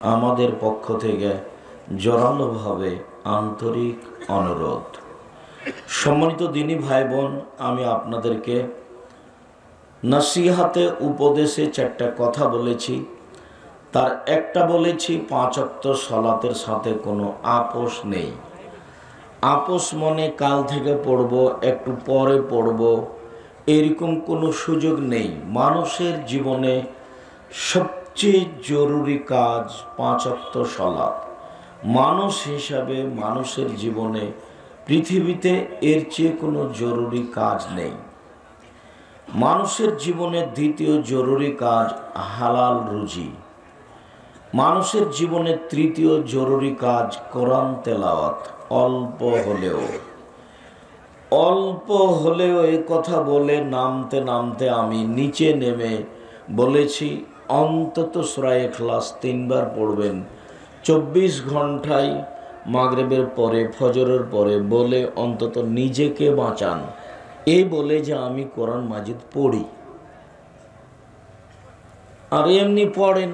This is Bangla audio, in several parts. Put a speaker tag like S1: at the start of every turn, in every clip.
S1: আমাদের পক্ষ থেকে জোরালোভাবে আন্তরিক অনুরোধ। সম্মানিত দিনী ভাই বোন আমি আপনাদেরকে নসিহাতে উপদেশে চারটা কথা বলেছি। তার একটা বলেছি, পাঁচ অক্ত সলাতের সাথে কোনো আপোষ নেই। আপোষ মনে কাল থেকে পড়ব, একটু পরে পড়ব, এরকম কোনো সুযোগ নেই। মানুষের জীবনে সবচেয়ে জরুরি কাজ পাঁচ অক্ত সলাৎ মানুষ হিসাবে মানুষের জীবনে পৃথিবীতে এর চেয়ে কোনো জরুরি কাজ নেই। মানুষের জীবনে দ্বিতীয় জরুরি কাজ হালাল রুজি। মানুষের জীবনে তৃতীয় জরুরি কাজ কোরআন তেলাওয়াত, অল্প হলেও। অল্প হলেও এ কথা বলে নামতে নামতে আমি নিচে নেমে বলেছি অন্তত সুরায় ক্লাস তিনবার পড়বেন। চব্বিশ ঘন্টায় মাগরেবের পরে, ফজরের পরে বলে অন্তত নিজেকে বাঁচান। এই বলে যে আমি কোরআন মাজিদ পড়ি। আর এমনি পড়েন।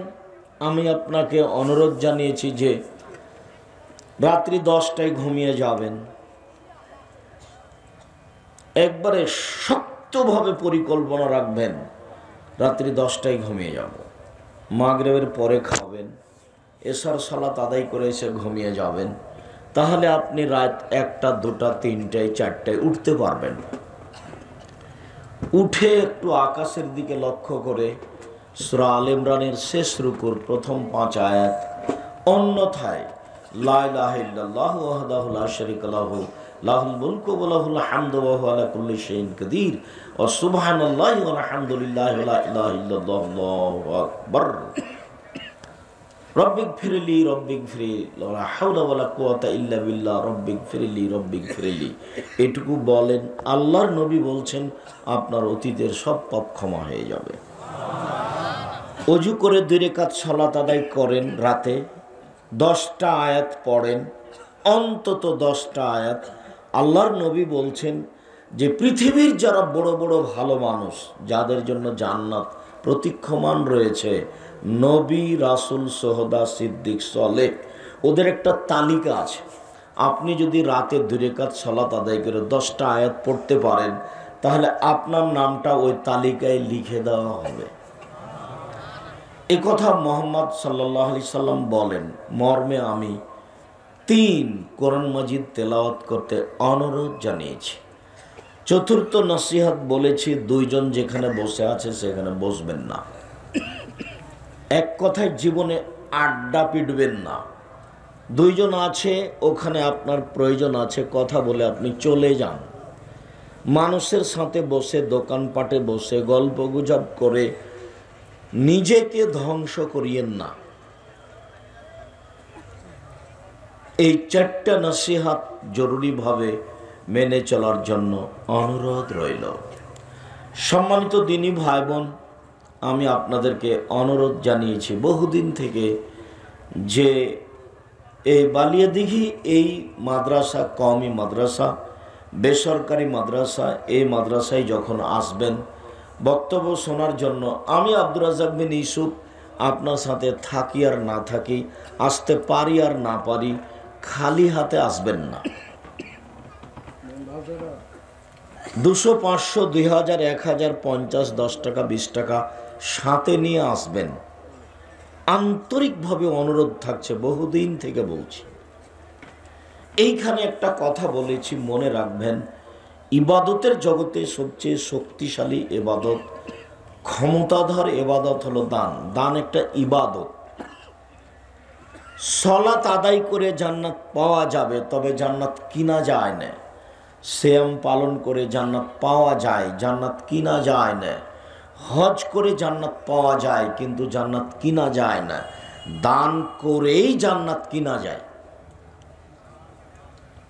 S1: আমি আপনাকে অনুরোধ জানিয়েছি যে রাত্রি দশটায় ঘুমিয়ে যাবেন। একবারে শক্তভাবে পরিকল্পনা রাখবেন। রাত্রি দশটায় ঘুমিয়ে যাব। মাগরেবের পরে খাবেন এসার সালাত আদায় করে এসে ঘুমিয়ে যাবেন। তাহলে আপনি রাত একটা, দুটা, তিনটায়, চারটায় উঠতে পারবেন। উঠে একটু আকাশের দিকে লক্ষ্য করে সুরা আল ইমরানের শেষ রুকুর প্রথম পাঁচ আয়াত, অন্যথায় লাহ শরিক লাহু, লাহুল মুলক ওয়ালাহুল হামদু হুয়া আলা কুল্লি কাদির রব্বিক ফিরলি, রব্বিক ইল্লা বিল্লাহ রব্বিক ফিরলি। এটুকু বলেন, আল্লাহর নবী বলছেন, আপনার অতীতের সব পাপ ক্ষমা হয়ে যাবে। অজু করে দুই রেখাত সলাত আদায় করেন রাতে, দশটা আয়াত পড়েন, অন্তত দশটা আয়াত। আল্লাহর নবী বলছেন যে পৃথিবীর যারা বড় বড় ভালো মানুষ, যাদের জন্য জান্নাত প্রতীক্ষমান রয়েছে, নবী রাসুল সোহদা সিদ্দিক সলে ওদের একটা তালিকা আছে। আপনি যদি রাতে দুরেকাত সলাত আদায় করে দশটা আয়াত পড়তে পারেন, তাহলে আপনার নামটা ওই তালিকায় লিখে দেওয়া হবে। এ কথা মোহাম্মদ সাল্লাহ আলি সাল্লাম বলেন, মর্মে আমি তিন কোরআন মজিদ তেলাওয়াত করতে অনুরোধ জানিয়েছি। চতুর্থ নসিহাত বলেছি, দুইজন যেখানে বসে আছে সেখানে বসবেন না। এক কথায় জীবনে আড্ডা পিটবেন না। দুইজন আছে, ওখানে আপনার প্রয়োজন আছে, কথা বলে আপনি চলে যান। মানুষের সাথে বসে, দোকানপাটে বসে, গল্প গুজব করে নিজেকে ধ্বংস করিয়েন না। এই চারটা নসিহাত জরুরিভাবে মেনে চলার জন্য অনুরোধ রইল। সম্মানিত দিনী ভাই বোন আমি আপনাদেরকে অনুরোধ জানিয়েছি বহুদিন থেকে যে এই বালিয়াদিঘি, এই মাদ্রাসা, কওমি মাদ্রাসা, বেসরকারি মাদ্রাসা, এই মাদ্রাসায় যখন আসবেন, বক্তব্য শোনার জন্য আমি আব্দুর রাজাক বিন ইসুফ আপনার সাথে থাকি আর না থাকি, আসতে পারি আর না পারি, খালি হাতে আসবেন না। দুশো পাঁচশো, দুই হাজার, এক হাজার, পঞ্চাশ, দশ টাকা, বিশ টাকা সাথে নিয়ে আসবেন। আন্তরিকভাবে অনুরোধ থাকছে বহুদিন থেকে বলছি। এইখানে একটা কথা বলেছি, মনে রাখবেন, ইবাদতের জগতে সবচেয়ে শক্তিশালী এবাদত, ক্ষমতাধর এবাদত হলো দান। দান একটা ইবাদত। সলাত আদায় করে জান্নাত পাওয়া যাবে, তবে জান্নাত কিনা যায় না। শ্যাম পালন করে জান্নাত পাওয়া যায়, জান্নাত কিনা যায় না। হজ করে জান্নাত পাওয়া যায়, কিন্তু জান্নাত কিনা যায় না। দান করেই জান্নাত কিনা যায়।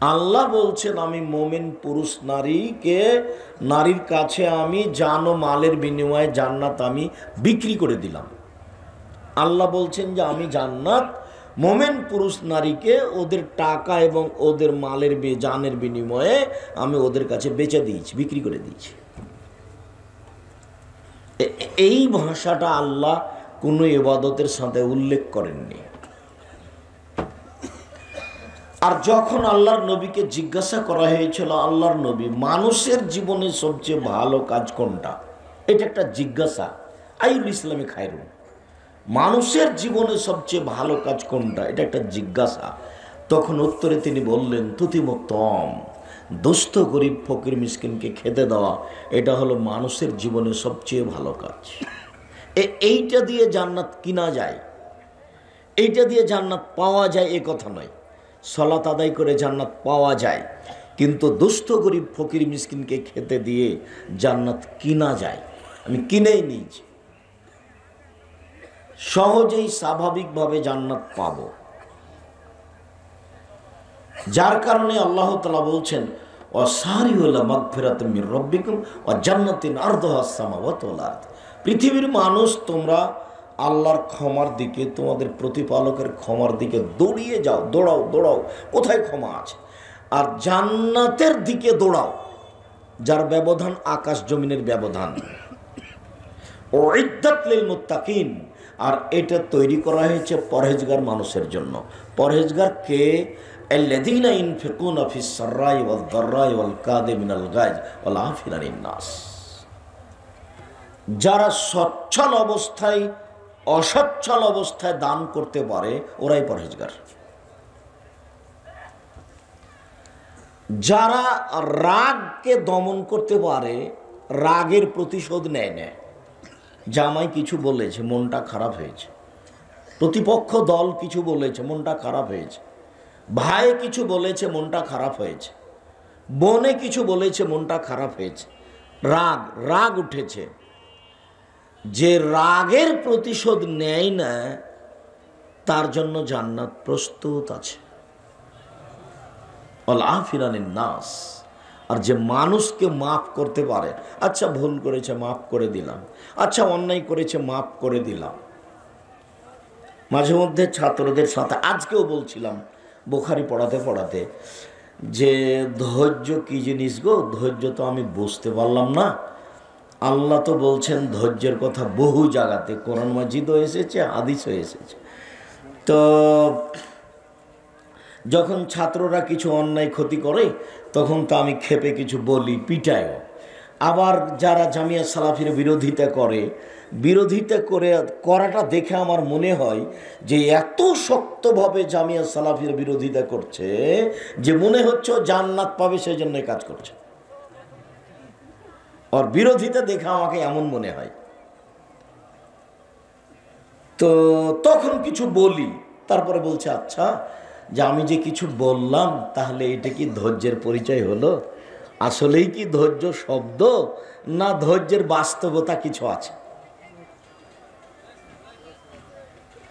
S1: আল্লাহ বলছেন, আমি মোমেন পুরুষ নারীকে, নারীর কাছে আমি জান ও মালের বিনিময়ে জান্নাত আমি বিক্রি করে দিলাম। আল্লাহ বলছেন যে, আমি জান্নাত মোমেন পুরুষ নারীকে ওদের টাকা এবং ওদের মালের জানের বিনিময়ে আমি ওদের কাছে বেচে দিয়েছি, বিক্রি করে দিয়েছি। এই ভাষাটা আল্লাহ কোনো এবাদতের সাথে উল্লেখ করেননি। আর যখন আল্লাহর নবীকে জিজ্ঞাসা করা হয়েছিল, আল্লাহর নবী, মানুষের জীবনে সবচেয়ে ভালো কাজ কোনটা? এটা একটা জিজ্ঞাসা। আইউল ইসলামী খায়রুন। মানুষের জীবনে সবচেয়ে ভালো কাজ কোনটা? এটা একটা জিজ্ঞাসা। তখন উত্তরে তিনি বললেন, তুতিমোত্তম, দুস্থ গরিব ফকির মিসকিনকে খেতে দেওয়া, এটা হলো মানুষের জীবনে সবচেয়ে ভালো কাজ। এইটা দিয়ে জান্নাত কিনা যায়? এইটা দিয়ে জান্নাত পাওয়া যায় এ কথা নয়। সলাত আদায় করে জান্নাত পাওয়া যায়। কিন্তু দুস্থ গরিব ফকির মিসকিনকে খেতে দিয়ে জান্নাত কিনা যায়? আমি কিনেই নিয়েছি। সহজেই স্বাভাবিকভাবে জান্নাত পাব। যার কারণে আল্লাহ তালা বলছেন পৃথিবীর মানুষ, তোমরা আল্লাহর ক্ষমার দিকে, তোমাদের প্রতিপালকের ক্ষমার দিকে দৌড়িয়ে যাও, দৌড়াও দৌড়াও, কোথায় ক্ষমা আছে? আর জান্নাতের দিকে দৌড়াও, যার ব্যবধান আকাশ জমিনের ব্যবধান। ও ইদ্দাতলিল মুত্তাকিন। আর এটা তৈরি করা হয়েছে পরহেজগার মানুষের জন্য পরহেজগার কে الذين ينفقون في السراء والضراء والكاظمين الغيظ والعافين عن الناس যারা সচ্ছল অবস্থায় অসচ্ছল অবস্থায় দান করতে পারে ওরাই পরহেজগার যারা রাগকে দমন করতে পারে রাগের প্রতিশোধ নেয় নেয় জামাই কিছু বলেছে, মনটা খারাপ হয়েছে। প্রতিপক্ষ দল কিছু বলেছে, মনটা খারাপ হয়েছে। ভাই কিছু বলেছে, মনটা খারাপ হয়েছে। বনে কিছু বলেছে, মনটা খারাপ হয়েছে। রাগ রাগ উঠেছে। যে রাগের প্রতিশোধ নেয় না, তার জন্য জান্নাত প্রস্তুত আছে। আফিরানের নাস আর যে মানুষকে মাফ করতে পারে। আচ্ছা ভুল করেছে, মাফ করে দিলাম। আচ্ছা অন্যায় করেছে, মাফ করে দিলাম। মাঝে মধ্যে ছাত্রদের সাথে, আজকেও বলছিলাম বোখারি পড়াতে পড়াতে, যে ধৈর্য কি জিনিস গো? ধৈর্য তো আমি বুঝতে পারলাম না। আল্লাহ তো বলছেন ধৈর্যের কথা বহু জায়গাতে, কোরআন মাজিদও এসেছে, হাদিসও এসেছে। তো যখন ছাত্ররা কিছু অন্যায় ক্ষতি করে তখন তো আমি খেপে কিছু বলি পিটায়ও আবার যারা জামিয়া সালাফির বিরোধিতা করে বিরোধিতা করে করাটা দেখে আমার মনে হয় যে এত শক্তভাবে জামিয়া সালাফির বিরোধিতা করছে যে মনে হচ্ছে জান্নাত পাবে সেই জন্য কাজ করছে। আর বিরোধিতা দেখে আমাকে এমন মনে হয়। তো তখন কিছু বলি, তারপরে বলছে আচ্ছা যে আমি যে কিছু বললাম, তাহলে এটা কি ধৈর্যের পরিচয় হলো? আসলেই কি ধৈর্য শব্দ, না ধৈর্যের বাস্তবতা কিছু আছে?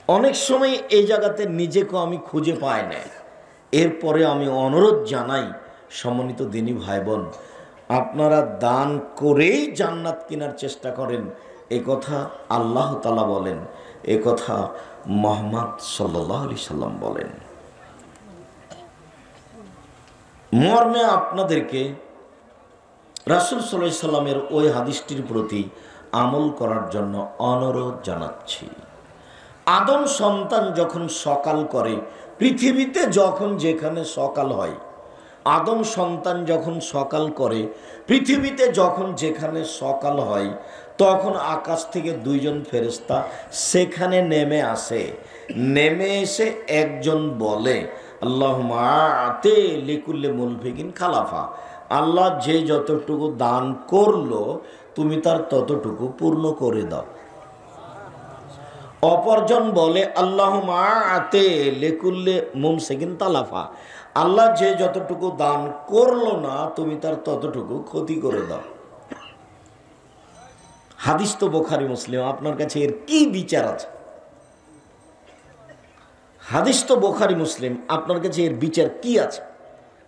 S1: অনেক সময় এই জায়গাতে নিজেকে আমি খুঁজে পাই না। এরপরে আমি অনুরোধ জানাই সমন্বিত দিনী ভাই বোন আপনারা দান করেই জান্নাত কেনার চেষ্টা করেন। এ কথা আল্লাহ তালা বলেন, এ কথা মোহাম্মদ সাল্লাহ আলি সাল্লাম বলেন। মর্মে আপনাদেরকে রাসুল সাল্লাহ সাল্লামের ওই হাদিসটির প্রতি আমল করার জন্য অনুরোধ জানাচ্ছি। আদম সন্তান যখন সকাল করে, পৃথিবীতে যখন যেখানে সকাল হয়, আদম সন্তান যখন সকাল করে, পৃথিবীতে যখন যেখানে সকাল হয়, তখন আকাশ থেকে দুইজন ফেরেস্তা সেখানে নেমে আসে। নেমে এসে একজন বলে আল্লাহ লিকুল্লে মুলফিকিন খালাফা। আল্লাহ যে যতটুকু দান করল, তুমি তার ততটুকু পূর্ণ করে দাও। অপরজন বলে আল্লাহ আতে লেকুল্লে মুমসেকিন তালাফা আল্লাহ যে যতটুকু দান করল না, তুমি তার ততটুকু ক্ষতি করে দাও। হাদিস তো বোখারি, মুসলিম। আপনার কাছে এর কি বিচার আছে? হাদিস তো বোখারি মুসলিম, আপনার কাছে এর বিচার কি আছে?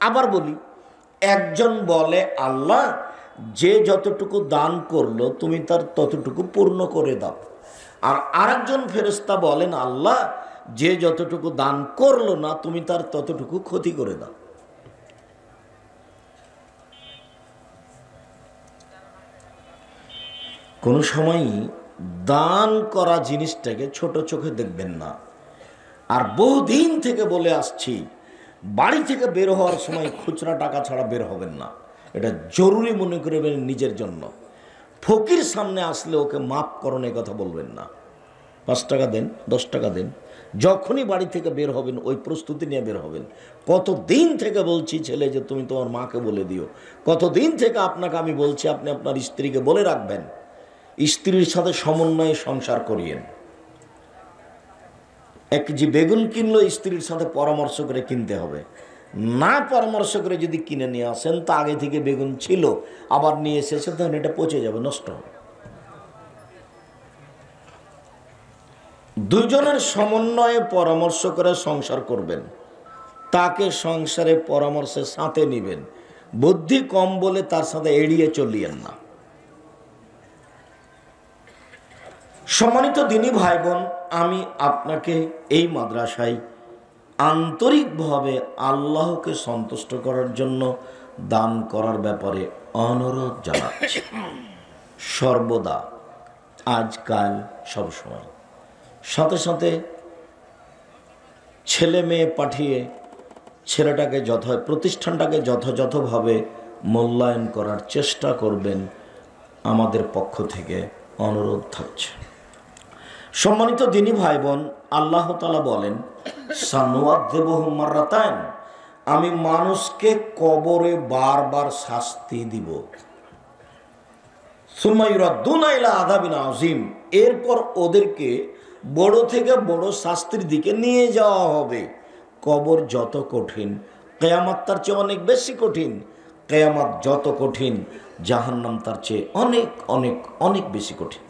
S1: আবার বলি, একজন বলে, আল্লাহ, যে যতটুকু দান করল, তুমি তার ততটুকু পূর্ণ করে দাও। আর আরেকজন ফেরস্তা বলেন, আল্লাহ, যে যতটুকু দান করল না, তুমি তার ততটুকু ক্ষতি করে দাও। কোনো সময়ই দান করা জিনিসটাকে ছোট চোখে দেখবেন না। আর বহুদিন থেকে বলে আসছি, বাড়ি থেকে বের হওয়ার সময় খুচরা টাকা ছাড়া বের হবেন না। এটা জরুরি মনে করবেন নিজের জন্য। ফকির সামনে আসলে ওকে মাফ করণ কথা বলবেন না। পাঁচ টাকা দেন, দশ টাকা দেন। যখনই বাড়ি থেকে বের হবেন, ওই প্রস্তুতি নিয়ে বের হবেন। কত দিন থেকে বলছি ছেলে যে তুমি তোমার মাকে বলে দিও। কত দিন থেকে আপনাকে আমি বলছি আপনি আপনার স্ত্রীকে বলে রাখবেন। স্ত্রীর সাথে সমন্বয়ে সংসার করিয়েন। এক কেজি বেগুন কিনলো, স্ত্রীর সাথে পরামর্শ করে কিনতে হবে। না পরামর্শ করে যদি কিনে নিয়ে আসেন, তা আগে থেকে বেগুন ছিল, আবার নিয়ে এসেছে তখন এটা পচে যাবে, নষ্ট হবে। দুজনের সমন্বয়ে পরামর্শ করে সংসার করবেন। তাকে সংসারে পরামর্শের সাথে নিবেন। বুদ্ধি কম বলে তার সাথে এড়িয়ে চলিয়েন না। সম্মানিত দিনী ভাই বোন আমি আপনাকে এই মাদ্রাসায় আন্তরিকভাবে আল্লাহকে সন্তুষ্ট করার জন্য দান করার ব্যাপারে অনুরোধ জানাচ্ছি। সর্বদা আজকাল সবসময় সাথে সাথে ছেলে মেয়ে পাঠিয়ে ছেলেটাকে যথা প্রতিষ্ঠানটাকে যথাযথভাবে মূল্যায়ন করার চেষ্টা করবেন আমাদের পক্ষ থেকে অনুরোধ থাকছে। সম্মানিত দিনী ভাই বোন আল্লাহ বলেন সানুয়াদ্দেবহমারাতায়ন আমি মানুষকে কবরে বারবার শাস্তি দিব। সুমাইরাদ্দুনাইলা আদাবিন আজিম এরপর ওদেরকে বড় থেকে বড় শাস্তির দিকে নিয়ে যাওয়া হবে। কবর যত কঠিন, কেয়ামাত তার চেয়ে অনেক বেশি কঠিন, কেয়ামাত যত কঠিন, জাহান্নাম তার চেয়ে অনেক অনেক অনেক বেশি কঠিন।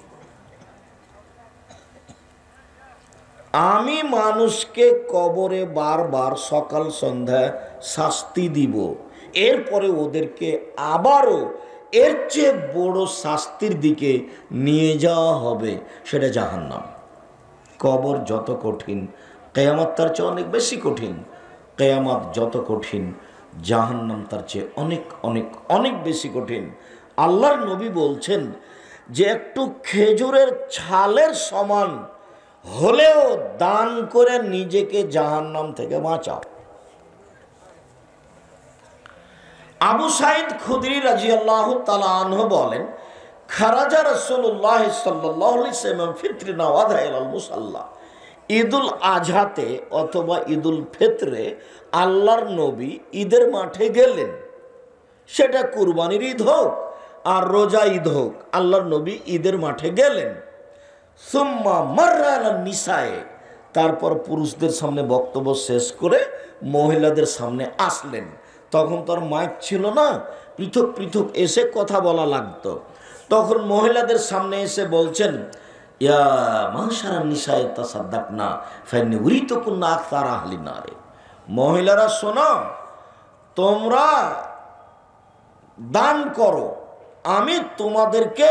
S1: আমি মানুষকে কবরে বারবার সকাল, সন্ধ্যা শাস্তি দিব। এরপরে ওদেরকে আবারও এর চেয়ে বড় শাস্তির দিকে নিয়ে যাওয়া হবে, সেটা জাহান্নাম। কবর যত কঠিন, কেয়ামাত তার চেয়ে অনেক বেশি কঠিন, কেয়ামাত যত কঠিন, জাহান্নাম তার চেয়ে অনেক অনেক অনেক বেশি কঠিন। আল্লাহর নবী বলছেন যে একটু খেজুরের ছালের সমান হলেও দান করে নিজেকে জাহান্নাম থেকে বাঁচাও। আবু সাইদ খুদরি রাজি আল্লাহ তালাহ বলেন, খারাজা রসুল্লাহ মুসাল্লাহ ঈদুল আজহাতে অথবা ঈদুল ফিতরে আল্লাহর নবী ঈদের মাঠে গেলেন। সেটা কুরবানির ঈদ হোক আর রোজা ঈদ হোক, আল্লাহর নবী ঈদের মাঠে গেলেন। সুম্মা মার্রা নিসায়ে। তারপর পুরুষদের সামনে বক্তব্য শেষ করে মহিলাদের সামনে আসলেন। তখন তোর মাইক ছিল না, পৃথক পৃথক এসে কথা বলা লাগতো। তখন মহিলাদের সামনে এসে বলছেন, ইয়া মাসারা নিশায় তা সাদ্দাক না উরি তো কুন্না আখতার আহলি না রে মহিলারা, শোনো, তোমরা দান করো, আমি তোমাদেরকে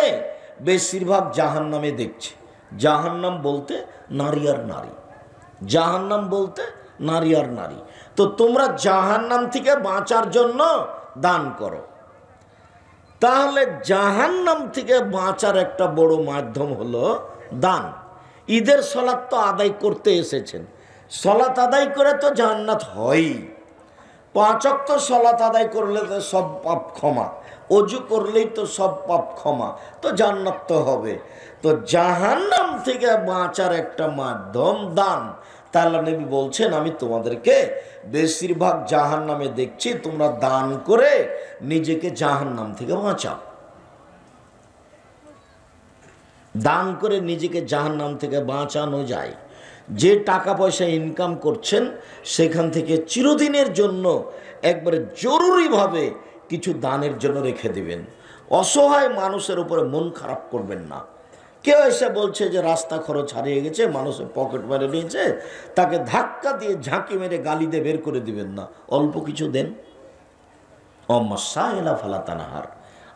S1: বেশিরভাগ জাহান নামে দেখছি। জাহান্নাম বলতে নারী আর নারী। জাহান্নাম বলতে নারী আর নারী। তো তোমরা জাহান্নাম থেকে বাঁচার জন্য দান করো। তাহলে জাহান্নাম থেকে বাঁচার একটা বড় মাধ্যম হলো দান। ঈদের সলাৎ তো আদায় করতে এসেছেন। সলাৎ আদায় করে তো জান্নাত হয়ই। পাঁচক তো সলাৎ আদায় করলে তো সব পাপ ক্ষমা। অজু করলেই তো সব পাপ ক্ষমা, তো জান্নাত তো হবে। তো জাহান্নাম থেকে বাঁচার একটা মাধ্যম, দান। তাহলে নবী বলছেন, আমি তোমাদেরকে বেশিরভাগ জাহান নামে দেখছি, তোমরা দান করে নিজেকে জাহান্নাম থেকে বাঁচাও। দান করে নিজেকে জাহান্নাম থেকে বাঁচানো যায়। যে টাকা পয়সা ইনকাম করছেন, সেখান থেকে চিরদিনের জন্য একবারে জরুরিভাবে কিছু দানের জন্য রেখে দিবেন। অসহায় মানুষের উপরে মন খারাপ করবেন না। কেউ এসে বলছে যে, রাস্তা খরচ হারিয়ে গেছে, মানুষের পকেট মেরে নিয়েছে, তাকে ধাক্কা দিয়ে ঝাঁকি মেরে গালি দিয়ে বের করে দিবেন না। অল্প কিছু দেন। অমসা এলা ফালাতানাহার।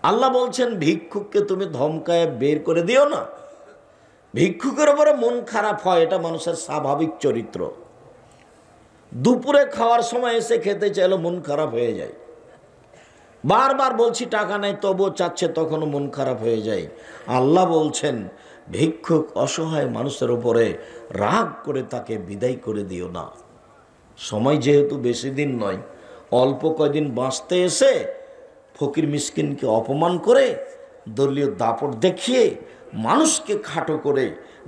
S1: আল্লাহ বলছেন, ভিক্ষুককে তুমি ধমকায় বের করে দিও না। ভিক্ষুকের উপরে মন খারাপ হয়, এটা মানুষের স্বাভাবিক চরিত্র। দুপুরে খাওয়ার সময় এসে খেতে চাইলে মন খারাপ হয়ে যায়। বারবার বলছি, টাকা নেই, তবুও চাচ্ছে, তখনও মন খারাপ হয়ে যায়। আল্লাহ বলছেন, ভিক্ষুক অসহায় মানুষের উপরে রাগ করে তাকে বিদায় করে দিও না। সময় যেহেতু বেশি দিন নয়, অল্প কয়দিন বাঁচতে এসে ফকির মিসকিনকে অপমান করে, দলীয় দাপট দেখিয়ে মানুষকে খাটো করে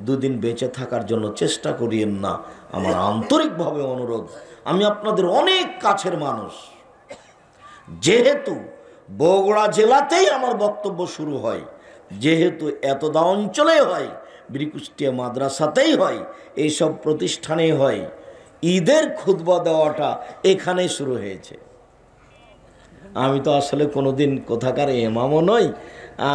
S1: দুদিন বেঁচে থাকার জন্য চেষ্টা করিয়েন না। আমার আন্তরিকভাবে অনুরোধ, আমি আপনাদের অনেক কাছের মানুষ। যেহেতু বগুড়া জেলাতেই আমার বক্তব্য শুরু হয়, যেহেতু এতদা অঞ্চলে হয়, বীরকুষ্টিয়া মাদ্রাসাতেই হয়, এইসব প্রতিষ্ঠানেই হয়, ঈদের খুতবা দেওয়াটা এখানে শুরু হয়েছে। আমি তো আসলে কোনোদিন কোথাকার এমামও নই,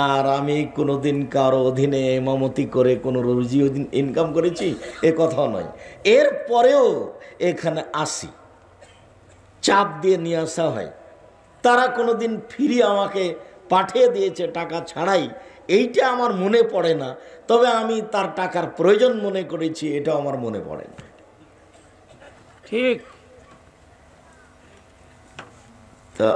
S1: আর আমি কোনোদিন কারও অধীনে এমামতি করে কোনো রুজি ইনকাম করেছি, এ কথাও নয়। এরপরেও এখানে আসি। চাপ দিয়ে নিয়ে আসা হয়। তারা কোনোদিন ফিরিয়ে আমাকে পাঠিয়ে দিয়েছে টাকা ছাড়াই। এইটা আমার মনে পড়ে না। তবে আমি তার টাকার প্রয়োজন মনে করেছি এটা আমার মনে পড়ে না।
S2: ঠিক।
S1: তা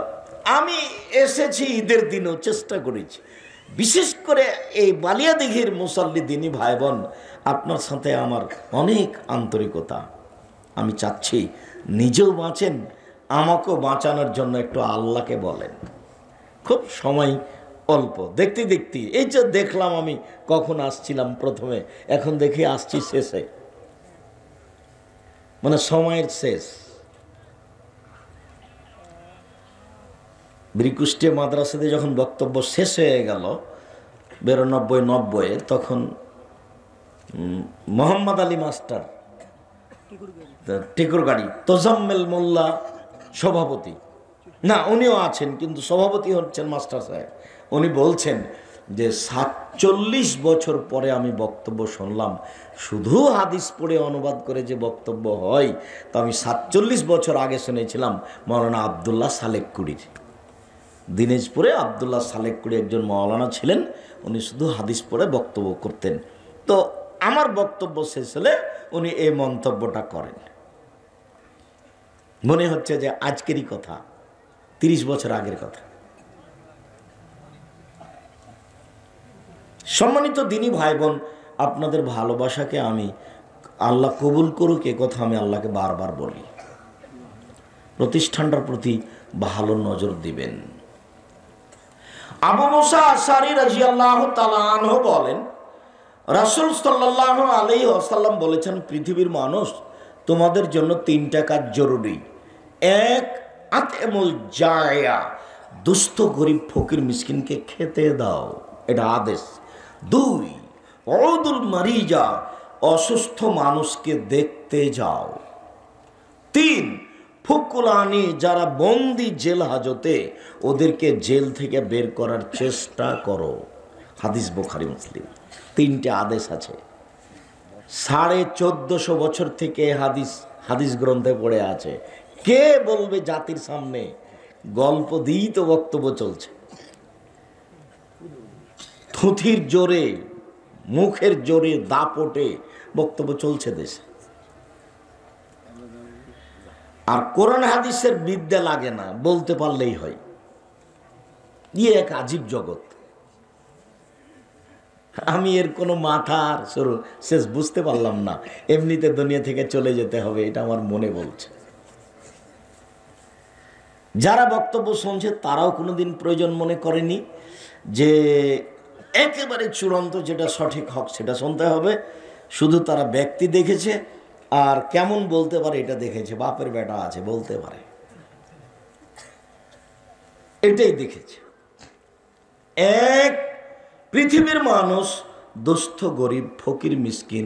S1: আমি এসেছি ঈদের দিনও চেষ্টা করেছি। বিশেষ করে এই বালিয়াদিঘির মুসল্লি দিনী ভাই বোন আপনার সাথে আমার অনেক আন্তরিকতা। আমি চাচ্ছি নিজেও বাঁচেন আমাকেও বাঁচানোর জন্য একটু আল্লাহকে বলেন। খুব সময় অল্প দেখতে দেখতে। এই যে দেখলাম আমি কখন আসছিলাম প্রথমে এখন দেখি আসছি শেষে। মানে সময়ের শেষ। ব্রিকুষ্টে মাদ্রাসাতে যখন বক্তব্য শেষ হয়ে গেল বিরানব্বই নব্বই তখন মোহাম্মদ আলী মাস্টার টেকুর গাড়ি তোজাম্মেল মোল্লা সভাপতি। না, উনিও আছেন, কিন্তু সভাপতি হচ্ছেন মাস্টার সাহেব। উনি বলছেন যে, সাতচল্লিশ বছর পরে আমি বক্তব্য শুনলাম। শুধু হাদিস পড়ে অনুবাদ করে যে বক্তব্য হয়, তা আমি সাতচল্লিশ বছর আগে শুনেছিলাম মৌলানা আবদুল্লাহ সালেক কুড়ির। দিনাজপুরে আবদুল্লাহ সালেকুড়ি একজন মৌলানা ছিলেন, উনি শুধু হাদিস পড়ে বক্তব্য করতেন। তো আমার বক্তব্য শেষ হলে উনি এই মন্তব্যটা করেন। মনে হচ্ছে যে আজকেরই কথা, তিরিশ বছর আগের কথা। সম্মানিত দিনী ভাই বোন আপনাদের ভালোবাসাকে আমি আল্লাহ কবুল করুক, এ কথা আমি আল্লাহকে বারবার বলি। প্রতিষ্ঠানটার প্রতি ভালো নজর দিবেন। বলেন, রাসুল সাল্লাহ আলী আসাল্লাম বলেছেন, পৃথিবীর মানুষ তোমাদের জন্য তিনটা কাজ জরুরি। এক আতেমুল জায়া দুস্থ গরিব ফকির মিসকিনকে খেতে দাও। এটা আদেশ। দুই অদুল মারিজা, অসুস্থ মানুষকে দেখতে যাও। তিন, ফুকুলানি যারা বন্দি জেল হাজতে, ওদেরকে জেল থেকে বের করার চেষ্টা করো। হাদিস বোখারি, মুসলিম। তিনটে আদেশ আছে। সাড়ে চোদ্দশো বছর থেকে হাদিস হাদিস গ্রন্থে পড়ে আছে। কে বলবে জাতির সামনে? গল্প দিয়েই তো বক্তব্য চলছে। থুথির জোরে, মুখের জোরে, দাপটে বক্তব্য চলছে দেশে। আর কোরআন হাদিসের বিদ্যা লাগে না, বলতে পারলেই হয়। ইয়ে এক আজীব জগৎ। আমি এর কোনো মাথা আর শেষ বুঝতে পারলাম না। এমনিতে দুনিয়া থেকে চলে যেতে হবে, এটা আমার মনে বলছে। যারা বক্তব্য শুনছে, তারাও কোনোদিন প্রয়োজন মনে করেনি যে একেবারে চূড়ান্ত যেটা সঠিক হক সেটা শুনতে হবে। শুধু তারা ব্যক্তি দেখেছে আর কেমন বলতে পারে এটা দেখেছে, বাপের বেটা আছে বলতে পারে। এটাই দেখেছে। এক, পৃথিবীর মানুষ দুস্থ, গরিব, ফকির, মিসকিন,